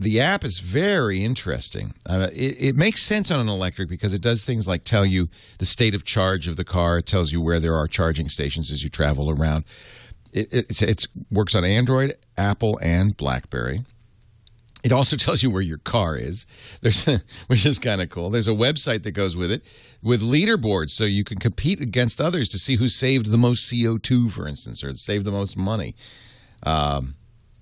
the app is very interesting. Uh, it, it makes sense on an electric because it does things like tell you the state of charge of the car. It tells you where there are charging stations as you travel around. It, it it's, it's works on Android, Apple, and BlackBerry. It also [laughs] tells you where your car is. There's, [laughs] which is kind of cool. There's a website that goes with it, with leaderboards, so you can compete against others to see who saved the most CO2, for instance, or saved the most money. Um,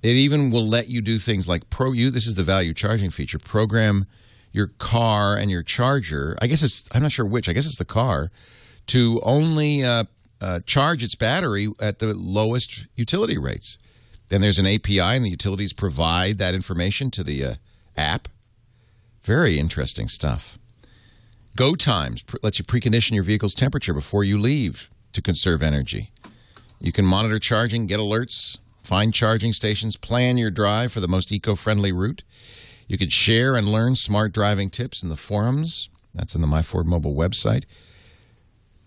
it even will let you do things like pro. You this is the value charging feature. Program your car and your charger. I guess it's. I'm not sure which. I guess it's the car to only uh, uh, charge its battery at the lowest utility rates. Then there's an API, and the utilities provide that information to the uh, app. Very interesting stuff. Go times lets you precondition your vehicle's temperature before you leave to conserve energy. You can monitor charging, get alerts, find charging stations, plan your drive for the most eco friendly route. You can share and learn smart driving tips in the forums. That's in the My Ford mobile website.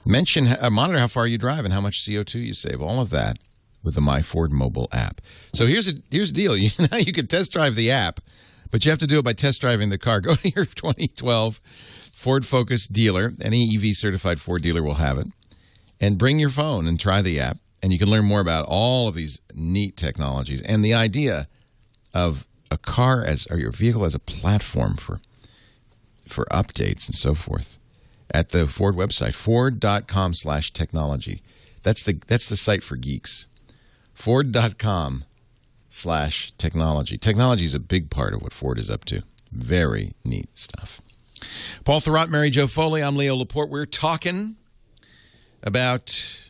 Mention, uh, monitor how far you drive and how much CO2 you save. All of that with the My Ford mobile app. So here's a here's the deal. [laughs] You now you can test drive the app, but you have to do it by test driving the car. [laughs] Go to your 2012 Ford Focus dealer. Any EV certified Ford dealer will have it. And bring your phone and try the app. And you can learn more about all of these neat technologies and the idea of a car as or your vehicle as a platform for for updates and so forth at the Ford website, ford.com slash technology. That's the that's the site for geeks. Ford.com slash technology. Technology is a big part of what Ford is up to. Very neat stuff. Paul Thurrott, Mary Jo Foley, I'm Leo Laporte. We're talking about,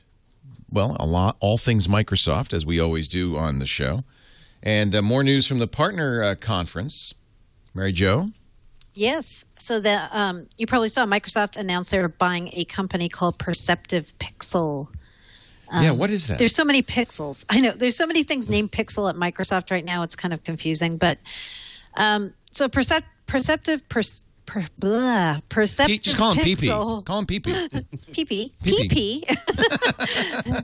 well, a lot, all things Microsoft, as we always do on the show. And uh, more news from the partner uh, conference. Mary Jo? Yes. So the um, you probably saw Microsoft announce they were buying a company called Perceptive Pixel. yeah, what is that? There's so many pixels. I know there's so many things named Pixel at Microsoft right now. It's kind of confusing. But um, so percep- perceptive pers- per- blah, perceptive just call him PP. pixel. Call him PP. PP. PP. PP.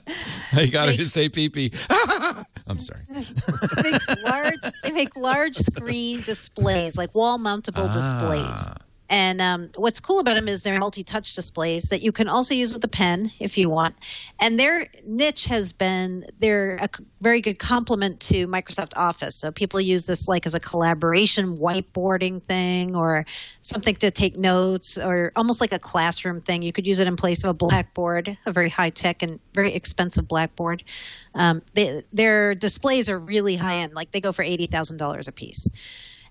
you got to just say PP. [laughs] I'm sorry. they make large. They make large screen displays, like wall mountable Ah. displays. And um, what's cool about them is they're multi-touch displays that you can also use with a pen if you want. And their niche has been they're a very good complement to Microsoft Office. So people use this like as a collaboration whiteboarding thing or something to take notes or almost like a classroom thing. You could use it in place of a blackboard, a very high tech and very expensive blackboard. Um, they, their displays are really high end, like they go for eighty thousand dollars a piece.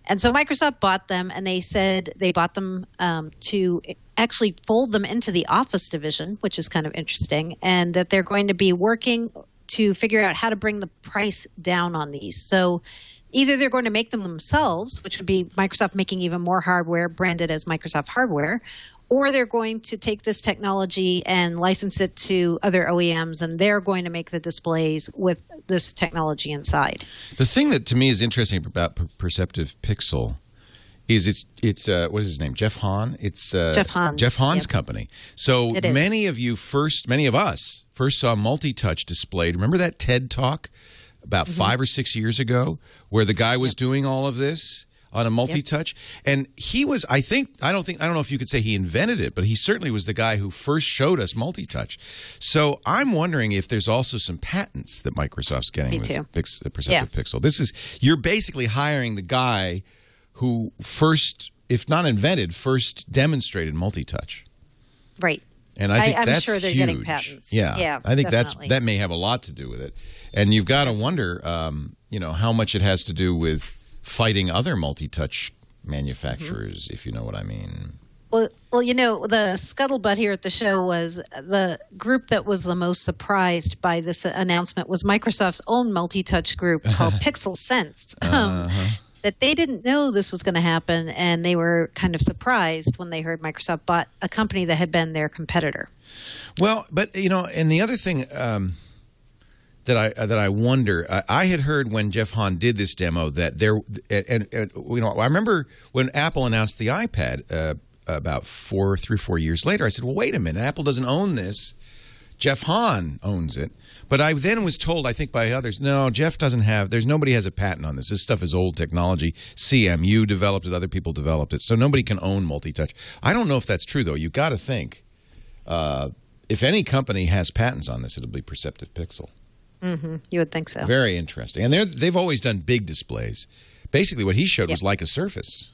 And so Microsoft bought them, and they said they bought them um, to actually fold them into the Office division, which is kind of interesting, and that they're going to be working to figure out how to bring the price down on these. So either they're going to make them themselves, which would be Microsoft making even more hardware branded as Microsoft hardware, or they're going to take this technology and license it to other OEMs, and they're going to make the displays with this technology inside. The thing that to me is interesting about Per- Perceptive Pixel is it's it's uh, what is his name Jeff Han. It's uh, Jeff Han. Jeff Han's Yep. company. So many of you first, many of us first saw multi-touch displayed. Remember that TED talk about Mm-hmm. five or six years ago, where the guy was doing all of this on a multi-touch, and he was. I think I don't think I don't know if you could say he invented it, but he certainly was the guy who first showed us multi-touch. So I'm wondering if there's also some patents that Microsoft's getting Me with too. Pix, Perceptive Pixel. This is you're basically hiring the guy who first, if not invented, first demonstrated multi-touch. Right. And I think I'm that's sure they're huge. getting patents. Yeah, Yeah, I think definitely. that's that may have a lot to do with it. And you've got to wonder, um, you know, how much it has to do with fighting other multi-touch manufacturers, Mm-hmm. if you know what I mean. Well, well, you know, the scuttlebutt here at the show was the group that was the most surprised by this announcement was Microsoft's own multi-touch group [laughs] called Pixel Sense. Um, that they didn't know this was going to happen, and they were kind of surprised when they heard Microsoft bought a company that had been their competitor. Well, but you know, and the other thing um, that I uh, that I wonder, I, I had heard when Jeff Han did this demo that there, and, and, you know, I remember when Apple announced the iPad uh, about four, three, four years later. I said, "Well, wait a minute, Apple doesn't own this. Jeff Han owns it." But I then was told, I think by others, no, Jeff doesn't have. There's nobody has a patent on this. This stuff is old technology. CMU developed it. Other people developed it. So nobody can own multi-touch. I don't know if that's true though. You've got to think uh, if any company has patents on this, it'll be Perceptive Pixel. You would think so. Very interesting. And they're, they've always done big displays. Basically, what he showed was like a Surface.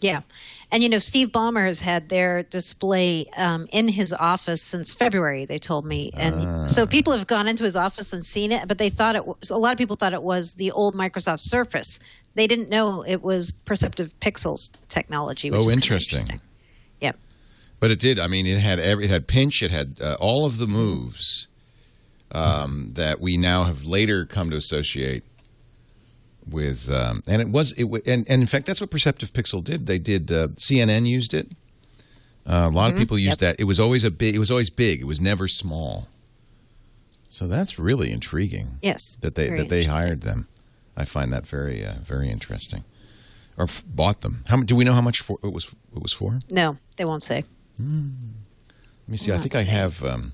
Yeah. And you know, Steve Ballmer has had their display um, in his office since February. They told me, and so people have gone into his office and seen it, but they thought it was a lot of people thought it was the old Microsoft Surface. They didn't know it was Perceptive Pixels technology. Which Oh, is kinda interesting. Yep. But it did. I mean, it had every, it had pinch. It had uh, all of the moves um, that we now have later come to associate with. Um, and it was it and, and in fact that's what Perceptive Pixel did. They did. Uh, CNN used it. Uh, a lot of people used that. It was always a big. It was always big. It was never small. So that's really intriguing. Yes. that they that they hired them. I find that very uh, very interesting. Or f- bought them. How do we know how much for it was? It was for? No, they won't say. Let me see. I think I have. Um,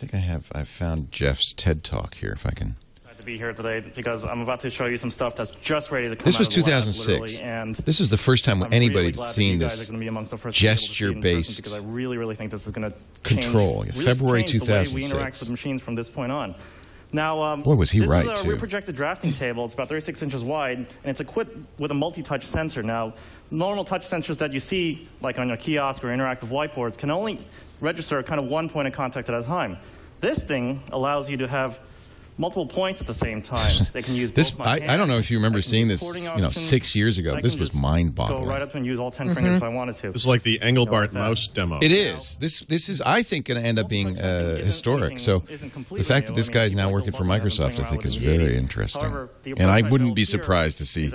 think I have. I've found Jeff's TED talk here. If I can. Glad to be here today because I'm about to show you some stuff that's just ready to come This was of the 2006. literally, and This is the first time I'm anybody really had seen this are gonna be amongst the first people to see it in person gesture-based because I really, really think this is going to control. Really February change the way we interact with machines from this point on. Now, um, Boy, was he this right, is a too. rear projected drafting table. It's about 36 inches wide, and it's equipped with a multi-touch sensor. Now, normal touch sensors that you see, like on your kiosk or interactive whiteboards, can only register kind of one point of contact at a time. This thing allows you to have multiple points at the same time. [laughs] They can use This both my I, I don't know if you remember seeing this, recording you know, six years ago. I This was mind-boggling. Go right up and use all 10 fingers if I wanted to. This is like the Engelbart that. mouse demo. It is. This this is I think going to end up being uh, historic. So the fact that this I mean, guy's now working for like to walk around Microsoft, I think, is with it in the very interesting. And I wouldn't be surprised to see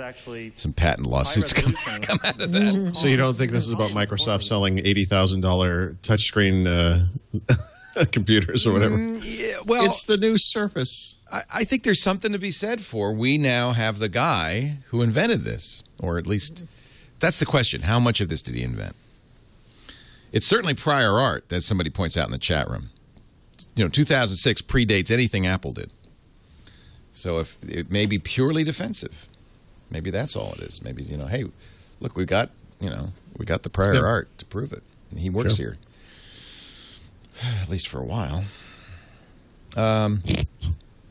some patent lawsuits come, [laughs] come out of that. So you don't think this is about Microsoft selling eighty thousand dollar touchscreen uh, [laughs] [laughs] computers or whatever? Mm, yeah, well, it's the new Surface. I, I think there's something to be said for we now have the guy who invented this, or at least that's the question. How much of this did he invent? It's certainly prior art, that somebody points out in the chat room. You know, 2006 predates anything Apple did. So if it may be purely defensive, maybe that's all it is. Maybe you know, hey, look, we got you know, we got the prior Yeah. art to prove it. And he works Sure. here, [sighs] at least for a while. Um,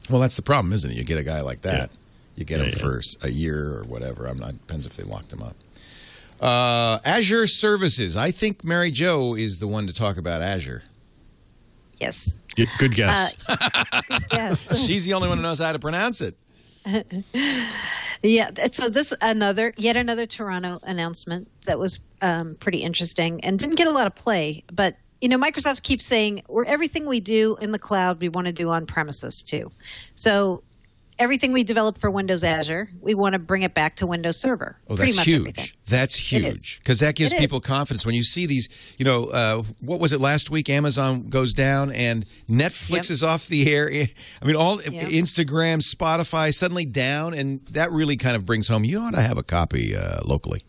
well, that's the problem, isn't it? You get a guy like that, you get Yeah, him yeah. for a year or whatever. I'm not depends if they locked him up. Uh, Azure services. I think Mary Jo is the one to talk about Azure. Yes. Yeah, Good guess. [laughs] Yes. She's the only one who knows how to pronounce it. [laughs] Yeah, so this another yet another Toronto announcement that was um, pretty interesting and didn't get a lot of play. But you know, Microsoft keeps saying we're everything we do in the cloud we want to do on premises too. So everything we develop for Windows Azure, we want to bring it back to Windows Server. Oh, that's much huge. everything. That's huge because that gives It is. people confidence when you see these. You know, uh, what was it last week? Amazon goes down and Netflix Yep. is off the air. [laughs] I mean, all Yep. Instagram, Spotify suddenly down, and that really kind of brings home. You ought to have a copy uh, locally.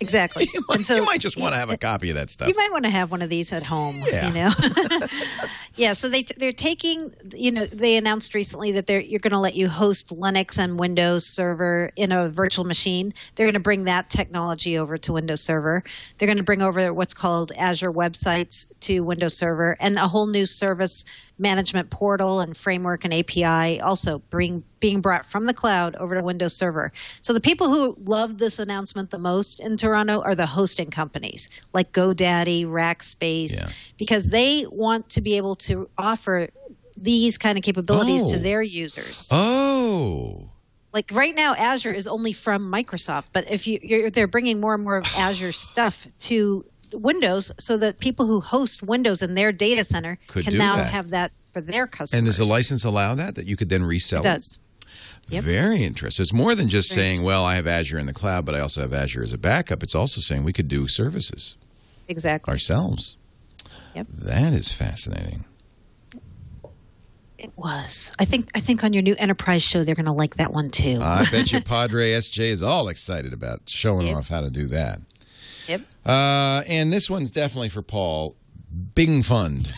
Exactly. [laughs] You might, so you might just want to have a copy of that stuff. You might want to have one of these at home. Yeah. You know. [laughs] [laughs] yeah. So they they're taking. You know, they announced recently that they're you're going to let you host Linux and Windows Server in a virtual machine. They're going to bring that technology over to Windows Server. They're going to bring over what's called Azure websites to Windows Server and a whole new service management portal and framework and API also bring being brought from the cloud over to Windows Server. So the people who love this announcement the most in Toronto are the hosting companies like GoDaddy, Rackspace, Yeah. because they want to be able to offer these kind of capabilities Oh. to their users. oh, Like right now, Azure is only from Microsoft, but if you you're, they're bringing more and more of [sighs] Azure stuff to Windows, so that people who host Windows in their data center Could can now that. have that for their customers. and does the license allow that that you could then resell? It does. Yep. Very interesting. It's more than just Very saying, "Well, I have Azure in the cloud, but I also have Azure as a backup." It's also saying we could do services Exactly. ourselves. Yep. That is fascinating. It was. I think. I think on your new enterprise show, they're going to like that one too. I bet you [laughs] Padre SJ is all excited about showing Yep. off how to do that. Yep. Uh, and this one's definitely for Paul. Bing Fund.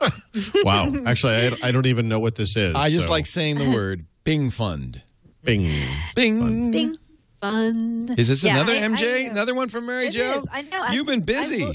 [laughs] wow. Actually, I, I don't even know what this is. I just so- like saying the word [laughs] Bing Fund. Bing. Bing. Bing fun. Is this Yeah, another I- I MJ? know. another one from Mary It Jo? is. I know. You've been I busy. lo-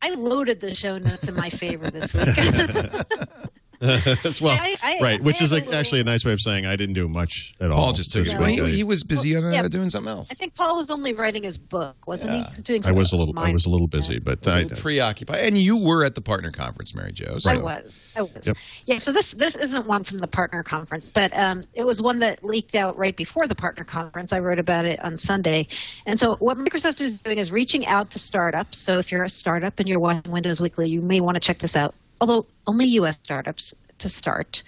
I loaded the show notes in my favor this week. [laughs] [laughs] As well, I- I- right, I which have is like actually a nice way of saying I didn't do much at all. Paul just took this it. Well, he, he was busy on, uh, Yeah. doing something else. I think Paul was only writing his book, wasn't Yeah. he? Doing I was a little I was a little busy, but A I, little preoccupied. And you were at the partner conference, Mary Jo. So I was. I was. Yep. Yeah. So this this isn't one from the partner conference, but um, it was one that leaked out right before the partner conference. I wrote about it on Sunday, and so what Microsoft is doing is reaching out to startups. So if you're a startup and you're watching Windows Weekly, you may want to check this out. Although only U.S. startups to start.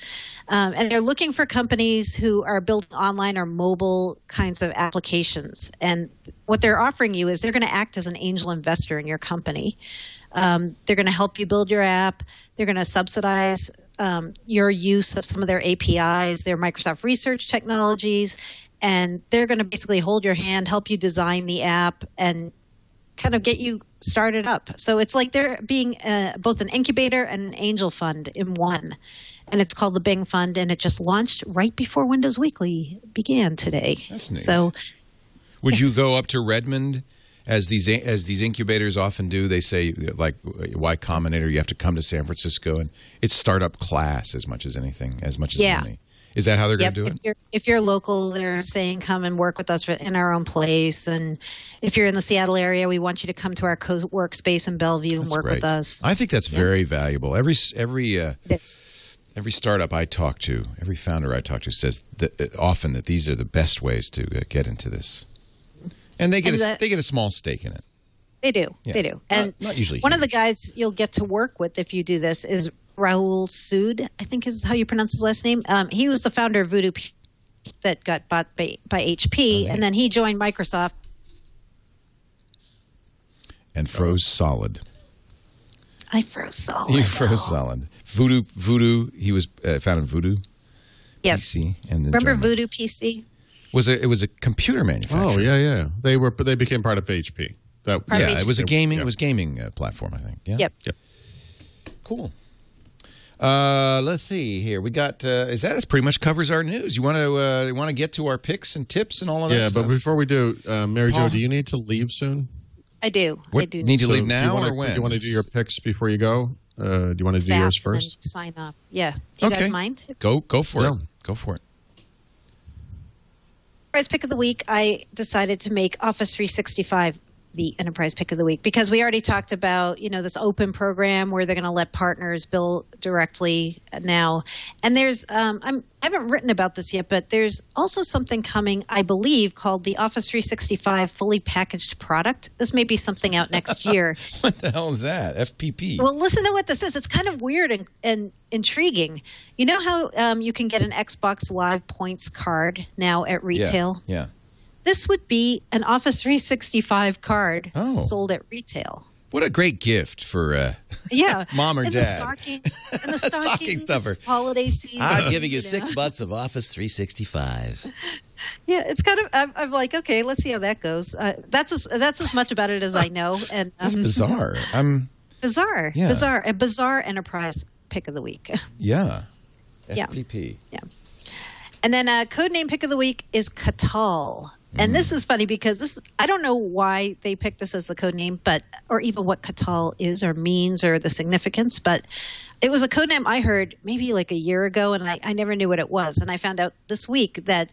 Um, and they're looking for companies who are building online or mobile kinds of applications. And what they're offering you is they're going to act as an angel investor in your company. Um, they're going to help you build your app. They're going to subsidize um, your use of some of their APIs, their Microsoft Research technologies, and they're going to basically hold your hand, help you design the app, and kind of get you started up. So it's like they're being uh, both an incubator and an angel fund in one. And it's called the Bing Fund, and it just launched right before Windows Weekly began today. That's neat. So Would you go up to Redmond, as these as these incubators often do? They say like Y Combinator, you have to come to San Francisco, and it's startup class as much as anything, as much as Yeah. money. Is that how they're Yep. going to If do it? you're, if you're local, they're saying come and work with us in our own place. And if you're in the Seattle area, we want you to come to our co-work space in Bellevue and That's work great. with us. I think that's very valuable. Every every uh, Every startup I talk to, every founder I talk to says that uh, often that these are the best ways to uh, get into this, and they get And a, that- they get a small stake in it. They do. Yeah. They do. And Not- not usually one of the guys you'll get to work with if you do this is Rahul Sood, I think is how you pronounce his last name. Um, he was the founder of Voodoo that got bought by, by HP, and then he joined Microsoft. And froze solid. I froze solid. He froze solid. Voodoo, Voodoo. He was uh, founded Voodoo Yes. PC, and then Remember joined- Voodoo PC? was a it was a computer manufacturer. Oh yeah, yeah. They were they became part of HP. That Part of yeah, it was a gaming. yeah. It was gaming uh, platform, I think. Yeah. Yep. Yep. Cool. Uh, let's see here. We got. Uh, is that that's pretty much covers our news? You want to uh, you want to get to our picks and tips and all of that Yeah, stuff? but before we do, uh, Mary Paul. Jo, do you need to leave soon? I do. I do. need to So leave now you wanna, or when? Do you want to do your picks before you go? Uh, do you want to do Fast yours first? Sign up. Yeah. Do you Okay. guys mind? Go go for Yeah. it. Go for it. Enterprise pick of the week, I decided to make Office 365 the enterprise pick of the week because we already talked about you know this open program where they're going to let partners bill directly now and there's um, I'm, i haven't written about this yet but there's also something coming i believe called the office 365 fully packaged product this may be something out next [laughs] year What the hell is that? FPP. well, listen to what this is. It's kind of weird and, and intriguing. You know how um, you can get an Xbox Live points card now at retail? Yeah. yeah. This would be an Office 365 card Oh. sold at retail. What a great gift for. Uh, Yeah, [laughs] Mom or and dad. The stocking, and [laughs] the Stocking stocking stuffer. Holiday season. I'm giving you know? six months of Office 365. [laughs] Yeah, it's kind of. I'm, I'm like, okay, let's see how that goes. Uh, that's as, that's as much about it as I know, and That's um, bizarre. I'm. bizarre, Yeah. bizarre, a bizarre enterprise pick of the week. Yeah. Yeah. FPP. And then uh, code name pick of the week is Katal. And this is funny because this I don't know why they picked this as a code name, but or even what Katal is or means or the significance, but it was a code name I heard maybe like a year ago and I, I never knew what it was. And I found out this week that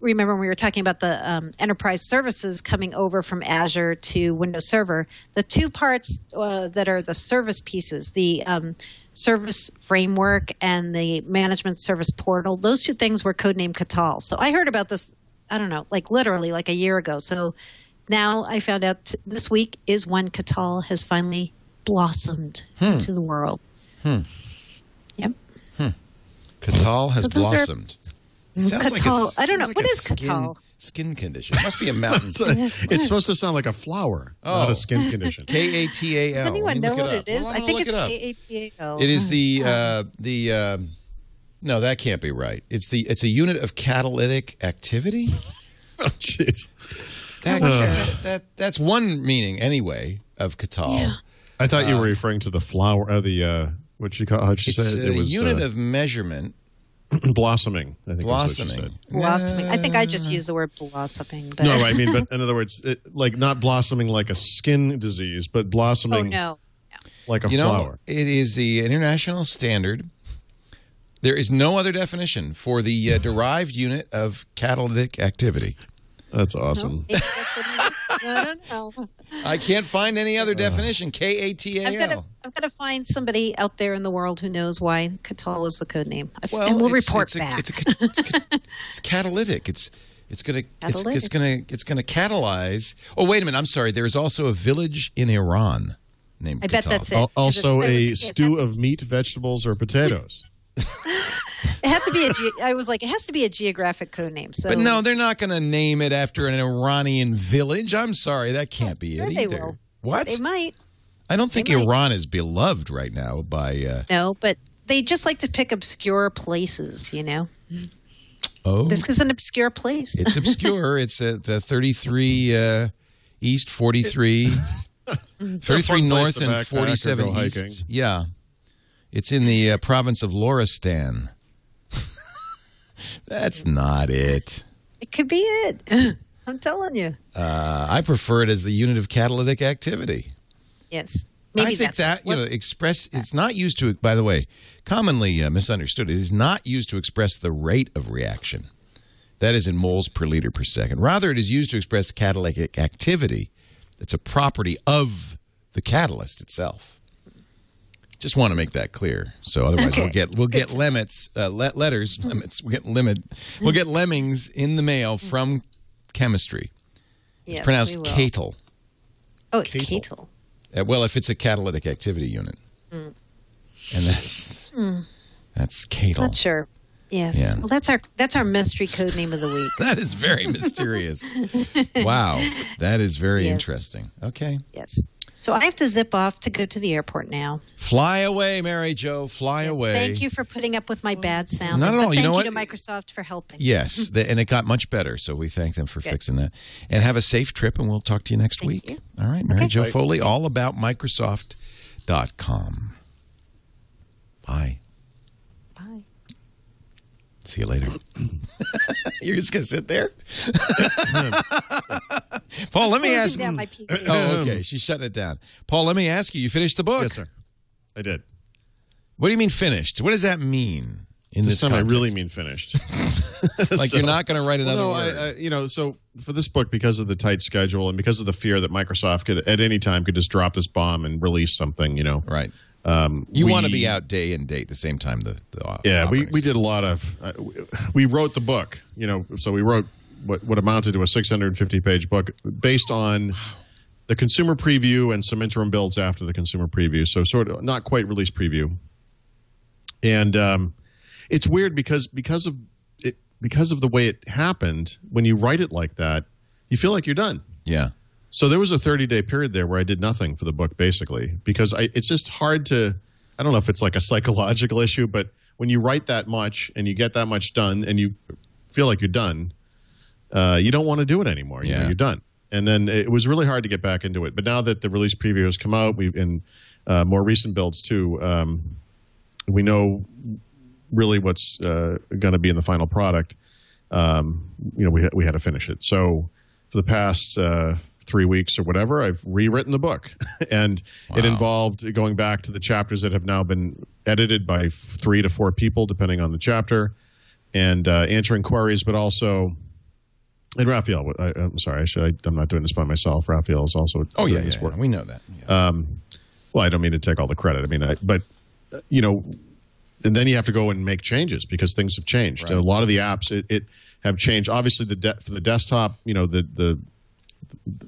remember when we were talking about the um, enterprise services coming over from Azure to Windows Server, the two parts uh, that are the service pieces, the um, service framework and the management service portal, those two things were codenamed Katal. So I heard about this, I don't know, like literally like a year ago. So now I found out t- this week is when Katal has finally blossomed into the world. Yep. Hmm. Katal has So those are- blossomed. It sounds like a, I don't know. like What a is skin, Katal? Skin condition. It must be a mountain. [laughs] It's, it's supposed to sound like a flower, not Oh. a skin condition. [laughs] K A T A L. Does anyone know what up. it is? Well, I'm I think it's it. K A T A L. It is the uh, the um, no, that can't be right. It's the it's a unit of catalytic activity. [laughs] Oh, jeez. That, that, that that's one meaning anyway of Katal. Yeah. I thought you were referring to the flower, uh, the uh, what you call? How'd you It's say it? a It was unit uh, of measurement [clears throat] blossoming. I think is what you blossoming. said. blossoming. I think I just used the word blossoming. But No, I mean, but [laughs] in other words, it, like not blossoming like a skin disease, but blossoming. oh blossoming no. like a You know, flower. it is the international standard. There is no other definition for the uh, derived unit of catalytic activity. That's awesome. Maybe that's what it is. I don't. I can't find any other definition. K A T I've got to A L. I've got to find somebody out there in the world who knows why Katal was the code name. Well, and we'll it's- report it's a- back. It's, a, it's, a, it's catalytic. It's it's gonna it's, it's gonna it's gonna catalyze. Oh wait a minute. I'm sorry. There is also a village in Iran named. I bet Katal. that's it. Also, it's- a it was- stew of meat, vegetables, or potatoes. It has to be a. Ge- I was like, it has to be a geographic code name. So, But no, they're not going to name it after an Iranian village. I'm sorry, that can't be Sure it they either. will. What? they might. I don't think they might. Iran is beloved right now by. Uh, No, but they just like to pick obscure places. You know, oh, this is an obscure place. it's obscure. [laughs] it's at uh, 33 uh, east, 43, [laughs] 33 north, and 47 east. hiking. Yeah, it's in the uh, province of Loristan. [laughs] That's not it. it could be it. [clears throat] I'm telling you. Uh, I prefer it as the unit of catalytic activity. Yes. Maybe I think that you know express. It's not used to. By the way, commonly uh, misunderstood. It is not used to express the rate of reaction. That is in moles per liter per second. Rather, it is used to express catalytic activity. That's a property of the catalyst itself. Just want to make that clear. So otherwise, we'll get we'll get limits, uh, le- letters, [laughs] limits. We'll get limit. We'll get lemmings in the mail from chemistry. It's Yes, pronounced we katal. Oh, it's Katal. Katal. Uh, well, if it's a catalytic activity unit, Mm. and that's that's katal. Not sure. Yes. Yeah. Well, that's our that's our mystery code name of the week. [laughs] That is very mysterious. [laughs] wow, that is very Yes. interesting. Okay, Yes. So I have to zip off to go to the airport now. fly away, Mary Jo. Fly Yes, away. Thank you for putting up with my bad sound. Not at But all. You Thank know you what? to Microsoft for helping. Yes, [laughs] the, and it got much better. So we thank them for Good. fixing that. And have a safe trip, and we'll talk to you next Thank week. you. All right, Mary Okay. Jo Foley, all about Microsoft.com. Bye. Bye. See you later. [clears throat] [laughs] You're just going to sit there? [laughs] [laughs] Paul, let me Closing ask down my PC. [clears throat] Oh, okay. She's shutting it down. Paul, let me ask you. You finished the book? Yes, sir. I did. What do you mean finished? What does that mean in This this, time I really mean finished. [laughs] [laughs] like you're not going to write another Well, no, word. I, I, you know, so for this book, because of the tight schedule and because of the fear that Microsoft could at any time could just drop this bomb and release something, you know, right. um, You we- want to be out day and date the same time the, the Yeah, we, we did a lot of. Uh, we wrote the book, you know, so we wrote what, what amounted to a 650 page book based on the consumer preview and some interim builds after the consumer preview. So sort of not quite release preview. And um, it's weird because because of it because of the way it happened. When you write it like that, you feel like you're done. Yeah. So there was a 30 day period there where I did nothing for the book, basically, because I, it's just hard to. I don't know if it's like a psychological issue, but when you write that much and you get that much done and you feel like you're done, uh, you don't want to do it anymore. You know, Yeah. you're done. And then it was really hard to get back into it. But now that the release preview has come out, we've in uh, more recent builds too. Um, we know really what's uh, going to be in the final product. Um, you know, we had, we had to finish it. So for the past uh, three weeks or whatever, I've rewritten the book, [laughs] and it involved going back to the chapters that have now been edited by f- three to four people, depending on the chapter, and uh, answering queries, but also. And Raphael, I, I'm sorry, I should, I, I'm not doing this by myself. Raphael is also Oh, yeah, this yeah, yeah. We know that. Yeah. Well, I don't mean to take all the credit. I mean, I, but uh, you know, and then you have to go and make changes because things have changed. Right. A lot of the apps it, it have changed. Obviously, the de- for the desktop, you know, the the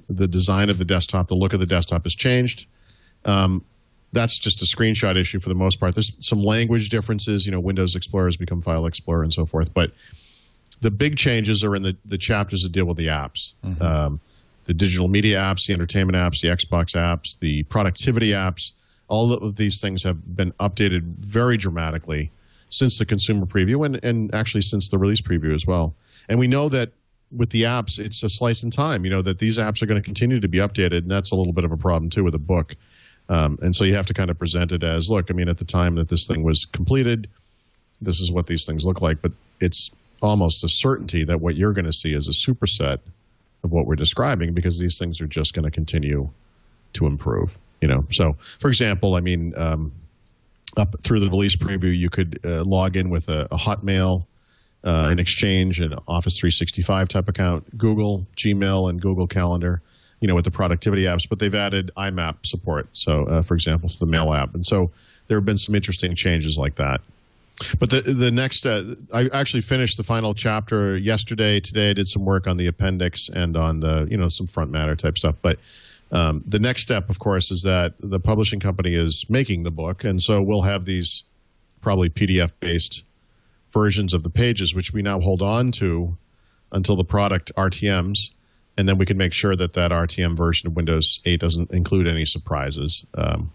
the design of the desktop, the look of the desktop has changed. Um, that's just a screenshot issue for the most part. There's some language differences. You know, Windows Explorer has become File Explorer and so forth. But the big changes are in the, the chapters that deal with the apps. Um, the digital media apps, the entertainment apps, the Xbox apps, the productivity apps. All of these things have been updated very dramatically since the consumer preview and, and actually since the release preview as well. And we know that with the apps, it's a slice in time, you know, that these apps are going to continue to be updated. And that's a little bit of a problem too with a book. Um, and so you have to kind of present it as look, I mean, at the time that this thing was completed, this is what these things look like. But it's almost a certainty that what you're going to see is a superset of what we're describing because these things are just going to continue to improve. You know, so for example, I mean, um, up through the release preview, you could uh, log in with a, a Hotmail, uh, an Exchange, an Office 365 type account, Google, Gmail, and Google Calendar. You know, with the productivity apps, but they've added IMAP support. So, uh, for example, to the Mail app, and so there have been some interesting changes like that. But the the next, uh, I actually finished the final chapter yesterday. Today, I did some work on the appendix and on the you know some front matter type stuff. But um, the next step, of course, is that the publishing company is making the book, and so we'll have these probably PDF based versions of the pages, which we now hold on to until the product RTMs, and then we can make sure that that RTM version of Windows 8 doesn't include any surprises. Um,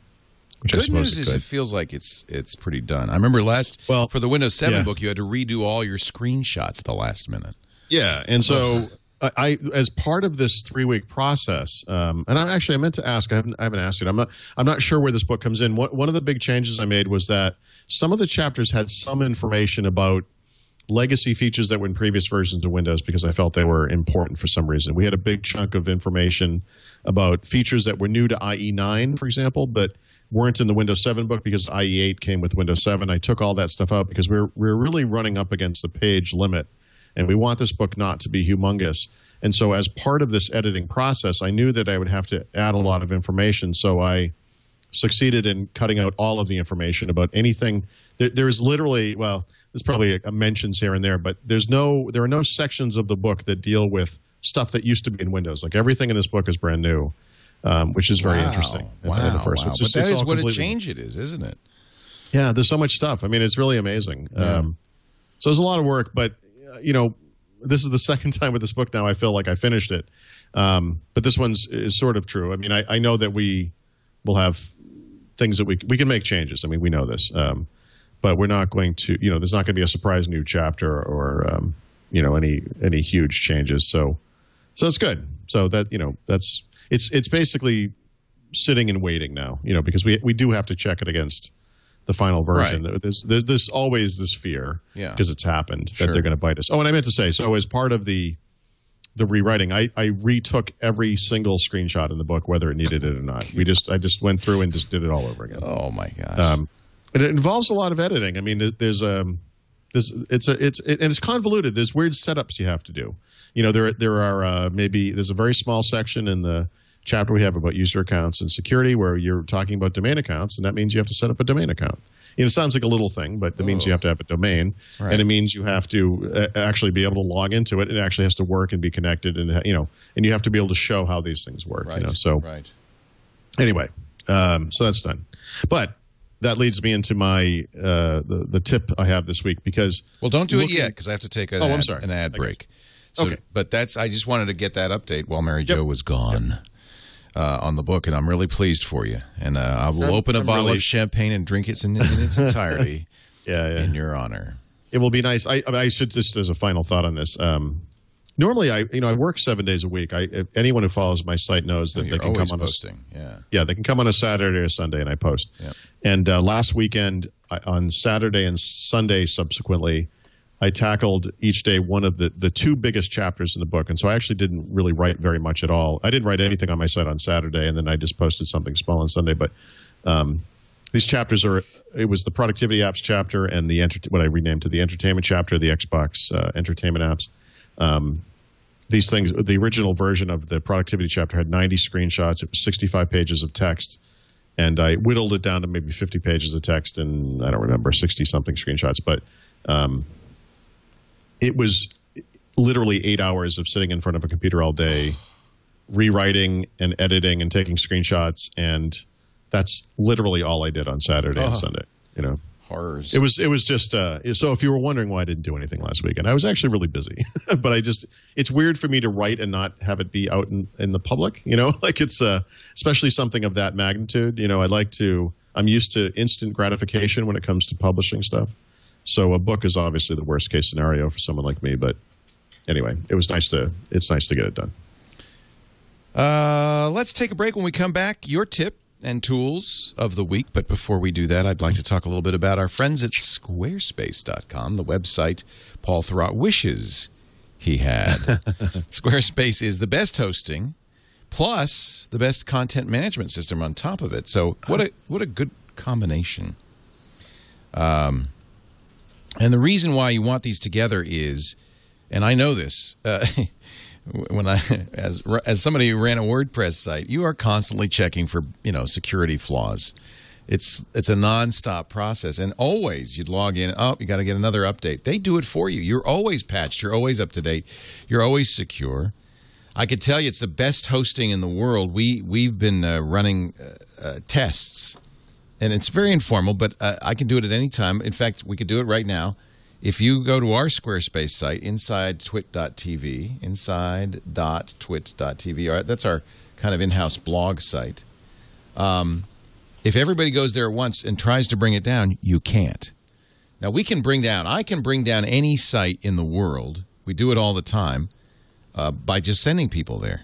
which Good news it is could. it feels like it's it's pretty done. I remember last Well, for the Windows 7 yeah. book, you had to redo all your screenshots at the last minute. Yeah, and so I, I, as part of this three week process, um, and I actually I meant to ask. I haven't, I haven't asked it. I'm not. I'm not sure where this book comes in. One, one of the big changes I made was that some of the chapters had some information about legacy features that were in previous versions of Windows because I felt they were important for some reason. We had a big chunk of information about features that were new to IE9, for example, but weren't in the Windows 7 book because IE8 came with Windows 7. I took all that stuff out because we're we're really running up against the page limit and we want this book not to be humongous. And so, as part of this editing process, I knew that I would have to add a lot of information. So I succeeded in cutting out all of the information about anything. There, there's literally, well, there's probably a, a mentions here and there, but there's no, there are no sections of the book that deal with stuff that used to be in Windows. Like everything in this book is brand new, um, which is very Wow. interesting. in- Wow, the first wow. one. It's But just- that it's what a change it is, isn't it? yeah, there's so much stuff. I mean, it's really amazing. Um, so there's a lot of work, but uh, you know, this is the [laughs] second time with this book now. I feel like I finished it, um, but this one's is sort of true. I mean, I, I know that we will have things that we we can make changes. I mean, we know this, um, but we're not going to. You know, there's not going to be a surprise new chapter or um, you know any any huge changes. So so it's good. So that you know that's it's it's basically sitting and waiting now. You know, because we we do have to check it against the final version. Right. There's, there's always this fear Yeah. because it's happened that Sure. they're going to bite us. Oh, and I meant to say, so as part of the the rewriting, I, I retook every single screenshot in the book, whether it needed it or not. We just I just went through and just did it all over again. Oh my gosh. Um, and it involves a lot of editing. I mean, there- there's um, there's it's a it's it, and it's convoluted. There's weird setups you have to do. You know, there there are uh, maybe there's a very small section in the chapter we have about user accounts and security where you're talking about domain accounts, and that means you have to set up a domain account. You know, it sounds like a little thing, but it means you have to have a domain, Right. and it means you have to uh, actually be able to log into it. It actually has to work and be connected, and you know, and you have to be able to show how these things work. right. You know, so right. anyway, um, so that's done. But that leads me into my uh, the the tip I have this week because Well, don't do it yet because I have to take an, Oh, I'm ad, sorry. an ad break. So, Okay. But that's I just wanted to get that update while Mary Jo was gone uh, on the book, and I'm really pleased for you. And uh, I will I'm- open a I'm bottle really- of champagne and drink it in, in its [laughs] entirety yeah, yeah. in your honor. it will be nice. I, I should just as a final thought on this. Um, normally, I you know I work seven days a week. I if anyone who follows my site knows that Oh, they can come on a posting. Yeah. yeah, they can come on a Saturday or Sunday, and I post. And uh, last weekend, I, on Saturday and Sunday, subsequently, I tackled each day one of the the two biggest chapters in the book, and so I actually didn't really write very much at all. I didn't write anything on my site on Saturday, and then I just posted something small on Sunday. But um, these chapters are it was the productivity apps chapter and the enter- what I renamed to the entertainment chapter, the Xbox uh, entertainment apps. Um, these things, the original version of the productivity chapter had 90 screenshots. It was 65 pages of text, and I whittled it down to maybe 50 pages of text and I don't remember 60 something screenshots, but um, it was literally eight hours of sitting in front of a computer all day, rewriting and editing and taking screenshots, and that's literally all I did on Saturday and Oh. Sunday. You know, Horrors. it was it was just uh, so. If you were wondering why I didn't do anything last weekend, I was actually really busy. [laughs] but I just it's weird for me to write and not have it be out in, in the public. You know, [laughs] like it's uh, especially something of that magnitude. You know, I like to. I'm used to instant gratification when it comes to publishing stuff. So a book is obviously the worst case scenario for someone like me. But anyway, it was nice to. It's nice to get it done. Uh, let's take a break. When we come back, your tip and tools of the week. But before we do that, I'd like to talk a little bit about our friends at Squarespace.com, the website Paul Thurrott wishes he had. [laughs] Squarespace is the best hosting, plus the best content management system on top of it. So what a what a good combination. Um, and the reason why you want these together is, and I know this. Uh, [laughs] when I [laughs] as as somebody who ran a WordPress site, you are constantly checking for you know security flaws. It's it's a nonstop process, and always you'd log in. Oh, you got to get another update. They do it for you. You're always patched. You're always up to date. You're always secure. I could tell you it's the best hosting in the world. We we've been uh, running uh, uh, tests, and it's very informal, but uh, I can do it at any time. In fact, we could do it right now. If you go to our Squarespace site, inside twit.tv, inside.twit.tv, that's our kind of in-house blog site. Um, if everybody goes there at once and tries to bring it down, you can't. Now we can bring down. I can bring down any site in the world. We do it all the time uh, by just sending people there.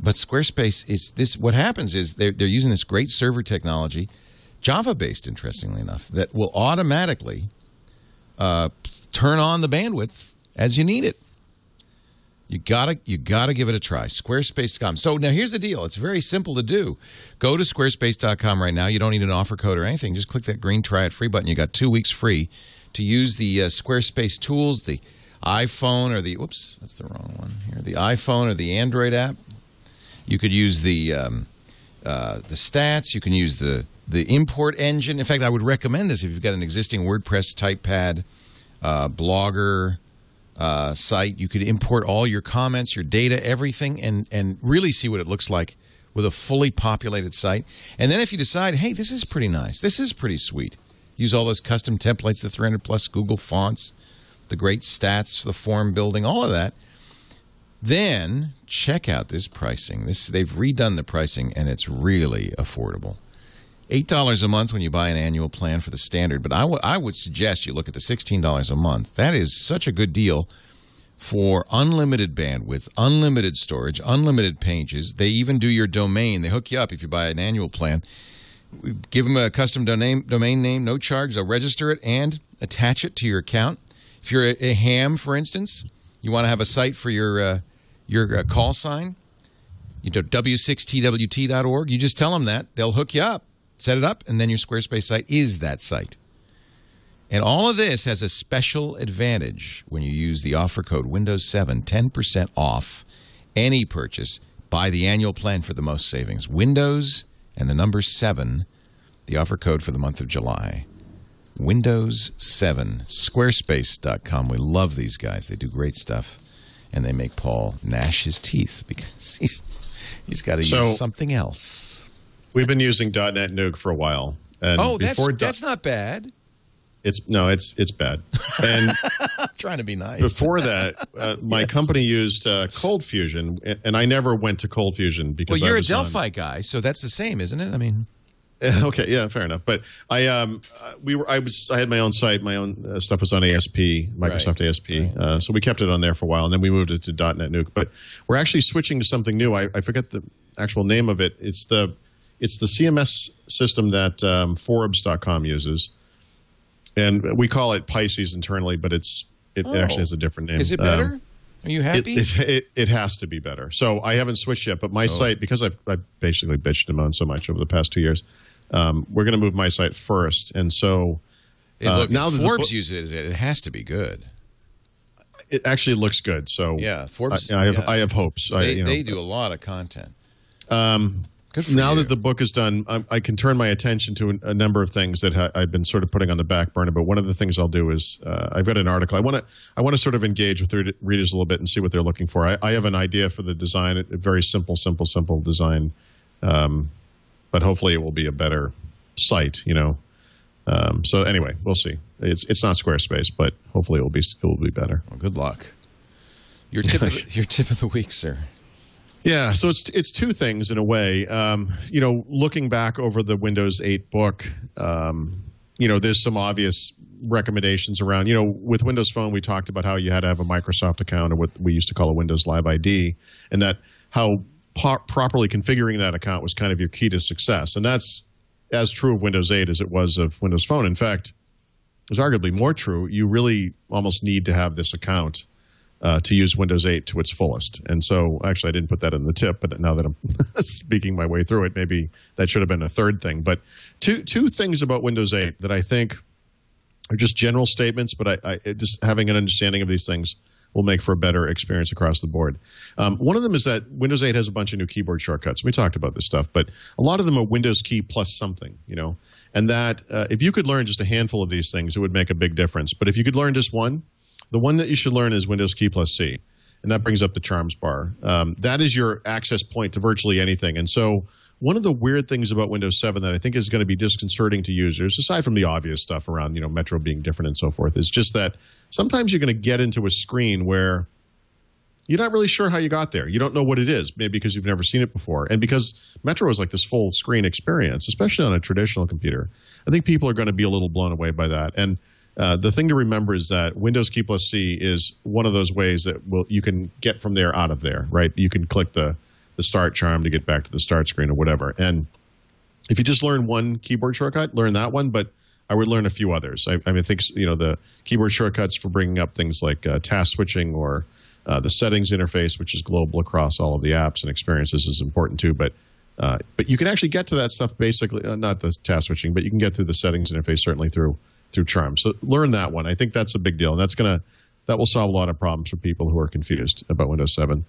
But Squarespace is this. What happens is they're they're using this great server technology, Java based, interestingly enough, that will automatically uh, turn on the bandwidth as you need it. You gotta you gotta give it a try. Squarespace.com. So now here's the deal. It's very simple to do. Go to squarespace.com right now. You don't need an offer code or anything. Just click that green try it free button. You got two weeks free to use the uh, Squarespace tools, the iPhone or the whoops, that's the wrong one here. The iPhone or the Android app. You could use the um, uh, the stats. You can use the the import engine. In fact, I would recommend this if you've got an existing WordPress typepad, uh, blogger uh, site. You could import all your comments, your data, everything, and and really see what it looks like with a fully populated site. And then if you decide, hey, this is pretty nice, this is pretty sweet, use all those custom templates, the 300 plus Google fonts, the great stats, the form building, all of that. Then check out this pricing. This they've redone the pricing and it's really affordable. Eight dollars a month when you buy an annual plan for the standard, but I, w- I would suggest you look at the sixteen dollars a month. That is such a good deal for unlimited bandwidth, unlimited storage, unlimited pages. They even do your domain. They hook you up if you buy an annual plan. Give them a custom domain domain name, no charge. They'll register it and attach it to your account. If you're a, a ham, for instance, you want to have a site for your uh, your uh, call sign. You know w6twt.org. You just tell them that they'll hook you up, set it up, and then your Squarespace site is that site. And all of this has a special advantage when you use the offer code Windows 7, 10% off any purchase. Buy the annual plan for the most savings. Windows and the number 7, the offer code for the month of July. Windows 7, squarespace.com. We love these guys. They do great stuff. And they make Paul gnash his teeth because [laughs] he's he's got to So- use something else. We've been using DotNetNuke for a while. And Oh, that's, that's not bad. it's no, it's it's bad. And [laughs] trying to be nice. before that, [laughs] uh, my Yes. company used uh, Cold Fusion, and- I never went to Cold Fusion because well, you're a was on- Delphi guy, so that's the same, isn't it? I mean, [laughs] okay, yeah, fair enough. But I um we were I was I had my own site, my own uh, stuff was on ASP, Microsoft ASP. Uh, so we kept it on there for a while, and then we moved it to DotNetNuke. But we're actually switching to something new. I, I forget the actual name of it. It's the it's the CMS system that um, Forbes.com uses, and we call it Pisces internally, but it's it Oh. actually has a different name. is it Um, better? Are you happy? it, it, it has to be better. So I haven't switched yet, but Oh. my site because I've, I've basically bitched and moaned so much over the past two years, um, we're going to move my site first, and so uh, look, now if that the Forbes uses it, it has to be good. it actually looks good. So Yeah, Forbes- I, I have yeah. I have hopes. I, They, you know, they do a lot of content. Um, Good for now you. that the book is done, I, I can turn my attention to a, number of things that ha- I've been sort of putting on the back burner. But one of the things I'll do is uh, I've got an article. I want to I want to sort of engage with read- readers a little bit and see what they're looking for. I, I have an idea for the design, a a very simple, simple, simple design, um, but hopefully it will be a better site. You know. Um, so anyway, we'll see. It's it's not Squarespace, but hopefully it will be it will be better. Well, good luck. Your tip, of the, [laughs] your tip of the week, sir. Yeah, so it's it's two things in a way. Um, you know, looking back over the Windows 8 book, um, you know, there's some obvious recommendations around. You know, with Windows Phone, we talked about how you had to have a Microsoft account or what we used to call a Windows Live ID, and that how po- properly configuring that account was kind of your key to success. And that's as true of Windows 8 as it was of Windows Phone. In fact, it's arguably more true. You really almost need to have this account uh, to use Windows 8 to its fullest. And so, actually, I didn't put that in the tip, but now that I'm [laughs] speaking my way through it, maybe that should have been a third thing. But two two things about Windows 8 that I think are just general statements, but I, I just having an understanding of these things will make for a better experience across the board. Um, one of them is that Windows 8 has a bunch of new keyboard shortcuts. We talked about this stuff, but a lot of them are Windows key plus something, you know. And that uh, if you could learn just a handful of these things, it would make a big difference. But if you could learn just one, the one that you should learn is Windows key plus C, and that brings up the charms bar. Um, that is your access point to virtually anything. And so, one of the weird things about Windows 7 that I think is going to be disconcerting to users, aside from the obvious stuff around you know Metro being different and so forth, is just that sometimes you're going to get into a screen where you're not really sure how you got there. You don't know what it is, maybe because you've never seen it before. And because Metro is like this full screen experience, especially on a traditional computer, I think people are going to be a little blown away by that. And uh, the thing to remember is that Windows Key plus C is one of those ways that will you can get from there out of there, right? You can click the the start charm to get back to the start screen or whatever. And if you just learn one keyboard shortcut, learn that one. But I would learn a few others. I, I mean, I think you know the keyboard shortcuts for bringing up things like uh, task switching or uh, the settings interface, which is global across all of the apps and experiences, is important too. But uh, but you can actually get to that stuff basically, uh, not the task switching, but you can get through the settings interface certainly through through Charm. So learn that one. I think that's a big deal, and that's gonna that will solve a lot of problems for people who are confused about Windows 7.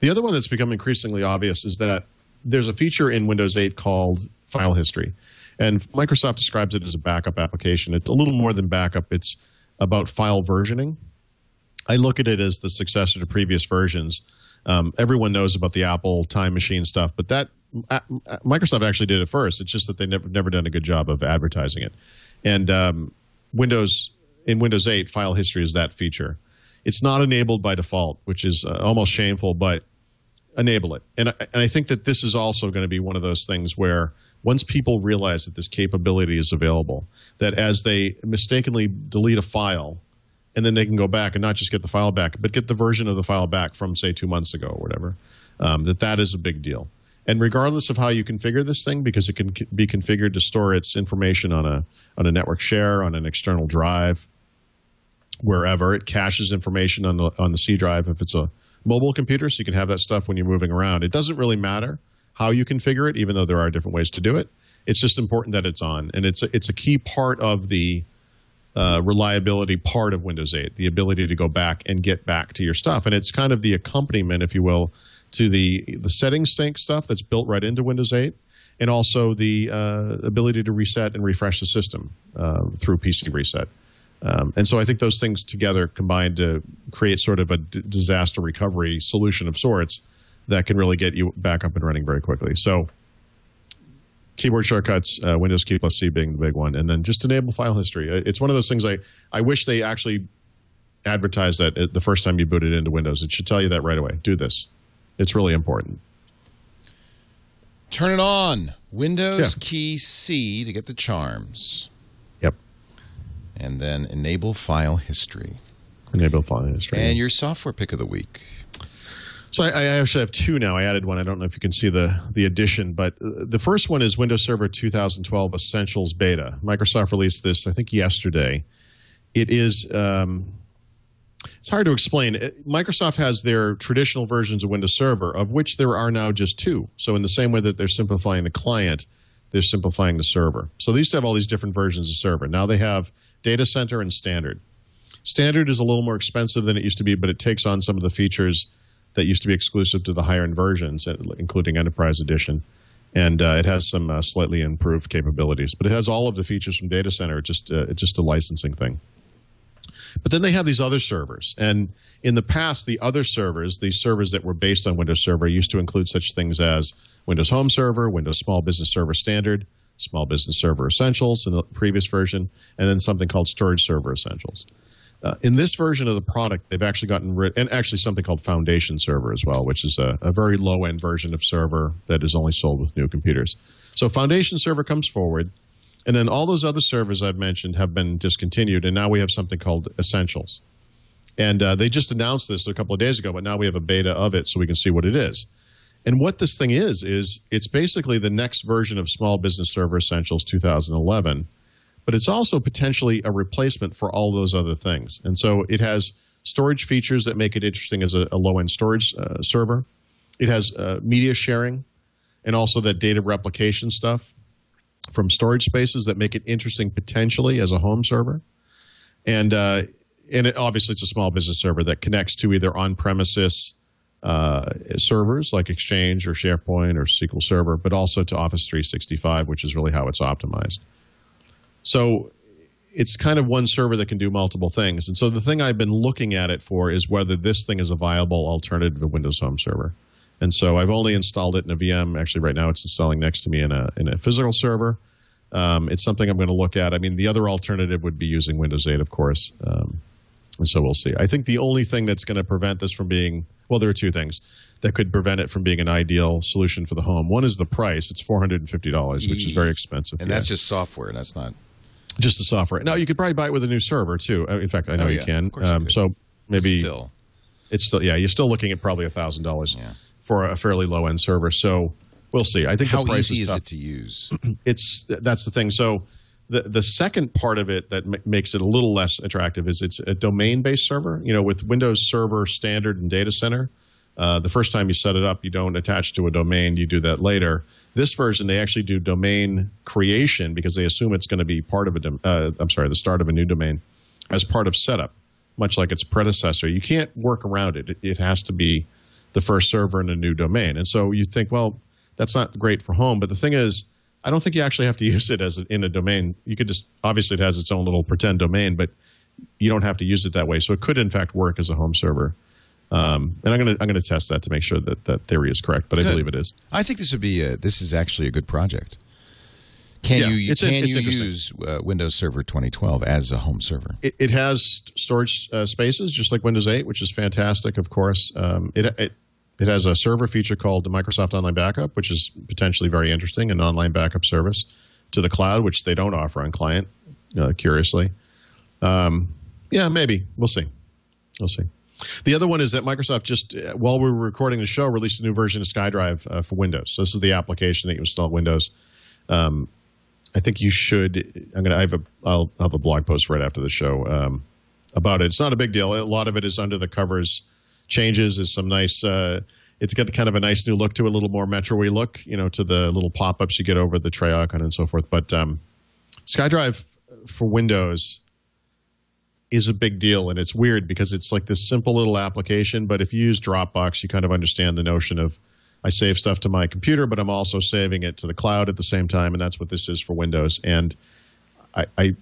The other one that's become increasingly obvious is that there's a feature in Windows 8 called File History, and Microsoft describes it as a backup application. It's a little more than backup. It's about file versioning. I look at it as the successor to previous versions. Um, everyone knows about the Apple Time Machine stuff, but that uh, Microsoft actually did it first. It's just that they never never done a good job of advertising it. And um, Windows in Windows 8, file history is that feature. It's not enabled by default, which is uh, almost shameful, but enable it. And I, and I think that this is also going to be one of those things where once people realize that this capability is available, that as they mistakenly delete a file, and then they can go back and not just get the file back, but get the version of the file back from say two months ago or whatever, um, that that is a big deal. And regardless of how you configure this thing, because it can be configured to store its information on a on a network share, on an external drive, wherever it caches information on the on the C drive if it's a mobile computer, so you can have that stuff when you're moving around. It doesn't really matter how you configure it, even though there are different ways to do it. It's just important that it's on, and it's a, it's a key part of the uh, reliability part of Windows 8, the ability to go back and get back to your stuff, and it's kind of the accompaniment, if you will, to the the settings sync stuff that's built right into Windows 8, and also the uh, ability to reset and refresh the system uh, through PC reset. Um, and so I think those things together combined to create sort of a d- disaster recovery solution of sorts that can really get you back up and running very quickly. So keyboard shortcuts, uh, Windows key plus C being the big one, and then just enable file history. It's one of those things I, I wish they actually advertised that the first time you boot it into Windows. It should tell you that right away. Do this. It's really important. Turn it on. Windows yeah. key C to get the charms. And then enable file history. Enable file history. And your software pick of the week. So I, I, actually have two now. I added one. I don't know if you can see the the addition, but uh, the first one is Windows Server 2012 Essentials Beta. Microsoft released this, I think, yesterday. It is um, it's hard to explain. Uh, Microsoft has their traditional versions of Windows Server, of which there are now just two. So, in the same way that they're simplifying the client, they're simplifying the server. So, they used to have all these different versions of server. Now they have Data Center and Standard. Standard is a little more expensive than it used to be, but it takes on some of the features that used to be exclusive to the higher end versions, uh, including Enterprise Edition. And uh, it has some uh, slightly improved capabilities, but it has all of the features from Data Center. It's just, uh, it's just a licensing thing. But then they have these other servers. And in the past, the other servers, these servers that were based on Windows Server, used to include such things as Windows Home Server, Windows Small Business Server Standard, Small Business Server Essentials in the previous version, and then something called Storage Server Essentials. Uh, in this version of the product, they've actually gotten rid, and actually something called Foundation Server as well, which is a, a very low end version of server that is only sold with new computers. So Foundation Server comes forward and then all those other servers I've mentioned have been discontinued, and now we have something called Essentials. And uh, they just announced this a couple of days ago, but now we have a beta of it so we can see what it is. And what this thing is, is it's basically the next version of Small Business Server Essentials 2011, but it's also potentially a replacement for all those other things. And so it has storage features that make it interesting as a, a low end storage uh, server. It has uh, media sharing and also that data replication stuff from storage spaces that make it interesting potentially as a home server. And uh, and it, obviously it's a small business server that connects to either on-premises uh, servers like Exchange or SharePoint or SQL Server, but also to Office 365, which is really how it's optimized. So it's kind of one server that can do multiple things. And so the thing I've been looking at it for is whether this thing is a viable alternative to Windows Home Server. And so I've only installed it in a VM. Actually, right now it's installing next to me in a in a physical server. Um, it's something I'm going to look at. I mean, the other alternative would be using Windows 8, of course. Um, and so we'll see. I think the only thing that's going to prevent this from being well, there are two things that could prevent it from being an ideal solution for the home. One is the price; it's four hundred and fifty dollars, which is very expensive. And yeah. that's just software. That's not just the software. Now you could probably buy it with a new server too. Uh, in fact, I know oh, yeah. you can. Um, so maybe still. it's still yeah. You're still looking at probably a thousand dollars for a fairly low end server. So we'll see. I think how the price easy is, is it to use? [clears throat] it's that's the thing. So the the second part of it that m- makes it a little less attractive is it's a domain based server. You know, with Windows Server Standard and Data Center. Uh, the first time you set it up, you don't attach to a domain. You do that later. This version, they actually do domain creation because they assume it's going to be part of a. Dom- uh, I'm sorry, the start of a new domain as part of setup, much like its predecessor. You can't work around it. It, it has to be the first server in a new domain. And so you think, well, that's not great for home. But the thing is, I don't think you actually have to [laughs] use it as a, in a domain. You could just obviously it has its own little pretend domain, but you don't have to use it that way. So it could in fact work as a home server. Um, and I'm gonna I'm gonna test that to make sure that that theory is correct, but I believe it is. I think this would be a, this is actually a good project. Can Yeah, you can it's you use uh, Windows Server 2012 as a home server? It, it has storage uh, spaces just like Windows 8, which is fantastic. Of course, um, it, it it has a server feature called the Microsoft Online Backup, which is potentially very interesting, an online backup service to the cloud, which they don't offer on client. Uh, curiously, um, yeah, maybe we'll see. We'll see. The other one is that Microsoft just, while we were recording the show, released a new version of SkyDrive uh, for Windows. So this is the application that you install in Windows. Um, I think you should. I'm gonna. I have a. I'll have a blog post right after the show um, about it. It's not a big deal. A lot of it is under the covers. Changes is some nice. Uh, it's got kind of a nice new look to it, a little more Metro-y look, you know, to the little pop-ups you get over the tray icon and so forth. But um, SkyDrive for Windows is a big deal, and it's weird because it's like this simple little application. But if you use Dropbox, you kind of understand the notion of I save stuff to my computer, but I'm also saving it to the cloud at the same time, and that's what this is for Windows. And I, I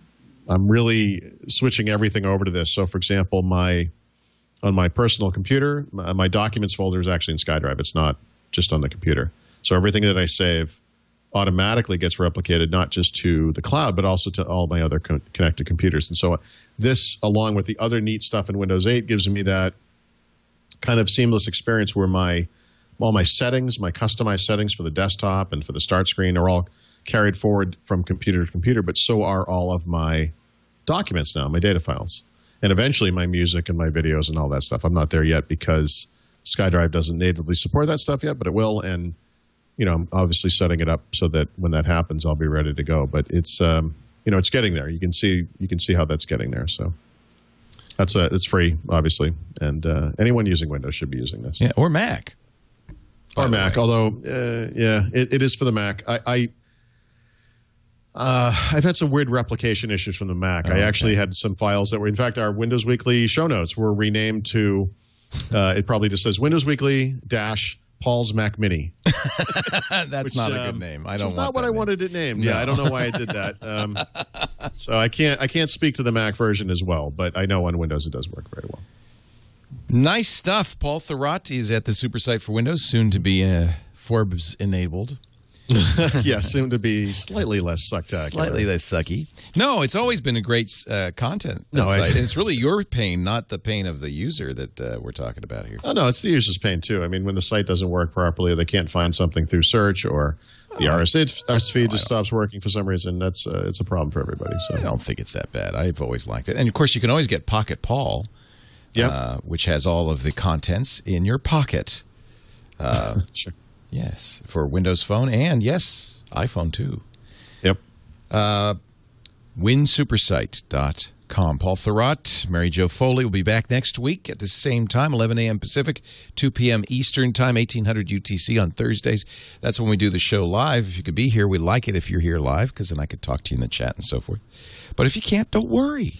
I'm really switching everything over to this. So, for example, my on my personal computer, my, my documents folder is actually in SkyDrive. It's not just on the computer. So everything that I save automatically gets replicated not just to the cloud but also to all my other co- connected computers. And so this, along with the other neat stuff in Windows 8, gives me that kind of seamless experience where my all my settings, my customized settings for the desktop and for the start screen are all carried forward from computer to computer, but so are all of my documents now, my data files. And eventually my music and my videos and all that stuff. I'm not there yet because SkyDrive doesn't natively support that stuff yet, but it will. And, you know, I'm obviously setting it up so that when that happens, I'll be ready to go. But it's, um, you know, it's getting there. You can see, you can see how that's getting there. So that's a, it's free, obviously. And uh, anyone using Windows should be using this Yeah, or Mac. or Mac. Although, uh, yeah, it, it is for the Mac. I, I uh, I've had some weird replication issues from the Mac. I okay. actually had some files that were, in fact, our Windows Weekly show notes were renamed to. Uh, it probably just says Windows Weekly dash Paul's Mac Mini. [laughs] That's which, not a um, good name. I which don't want not what that I wanted it named. Yeah, I don't know why I did that. Um, [laughs] so I can't I can't speak to the Mac version as well, but I know on Windows it does work very well. Nice stuff. Paul Thurrott is at the super site for Windows, soon to be uh, Forbes enabled. [laughs] yeah, soon to be slightly less spectacular. Slightly less sucky. No, it's always been a great uh, content No, site. and [laughs] it's really your pain, not the pain of the user that uh, we're talking about here. Oh no, it's the user's pain too. I mean, when the site doesn't work properly, or they can't find something through search, or the RSS feed just stops working for some reason. That's uh, it's a problem for everybody. So I don't think it's that bad. I've always liked it. And of course, you can always get Pocket Paul, yeah, uh, which has all of the contents in your pocket. [laughs] sure. Yes, for Windows Phone and yes, iPhone too. Yep. Uh, winsupersite.com. Paul Thurrott, Mary Jo Foley will be back next week at the same time, 11 a.m. Pacific, 2 p.m. Eastern Time, 1800 UTC on Thursdays. That's when we do the show live. If you could be here, we'd like it if you're here live because then I could talk to you in the chat and so forth. But if you can't, don't worry.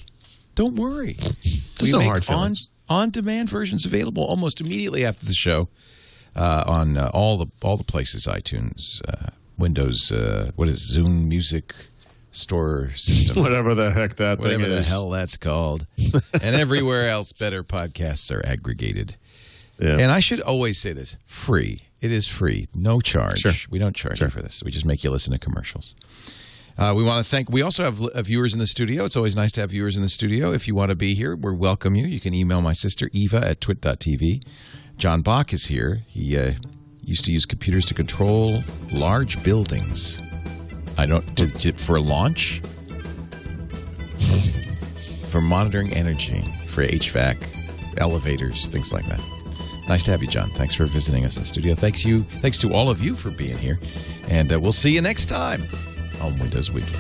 Don't worry. There's we no make hard on, on-demand versions available almost immediately after the show uh, on uh, all the all the places iTunes, uh, Windows, uh, what is it, Zune Music Store System, [laughs] Whatever the heck that whatever thing the is. hell that's called, [laughs] and everywhere else better podcasts are aggregated. Yeah. And I should always say this: free. It is free, no charge. Sure. We don't charge you for this. We just make you listen to commercials. Uh, we want to thank. We also have uh, viewers in the studio. It's always nice to have viewers in the studio. If you want to be here, we welcome you. You can email my sister Eva at twit.tv. John Bach is here. He uh, used to use computers to control large buildings. I don't did, did- for launch, [laughs] for monitoring energy, for HVAC, elevators, things like that. Nice to have you, John. Thanks for visiting us in studio. Thanks you. Thanks to all of you for being here, and uh, we'll see you next time on Windows Weekly.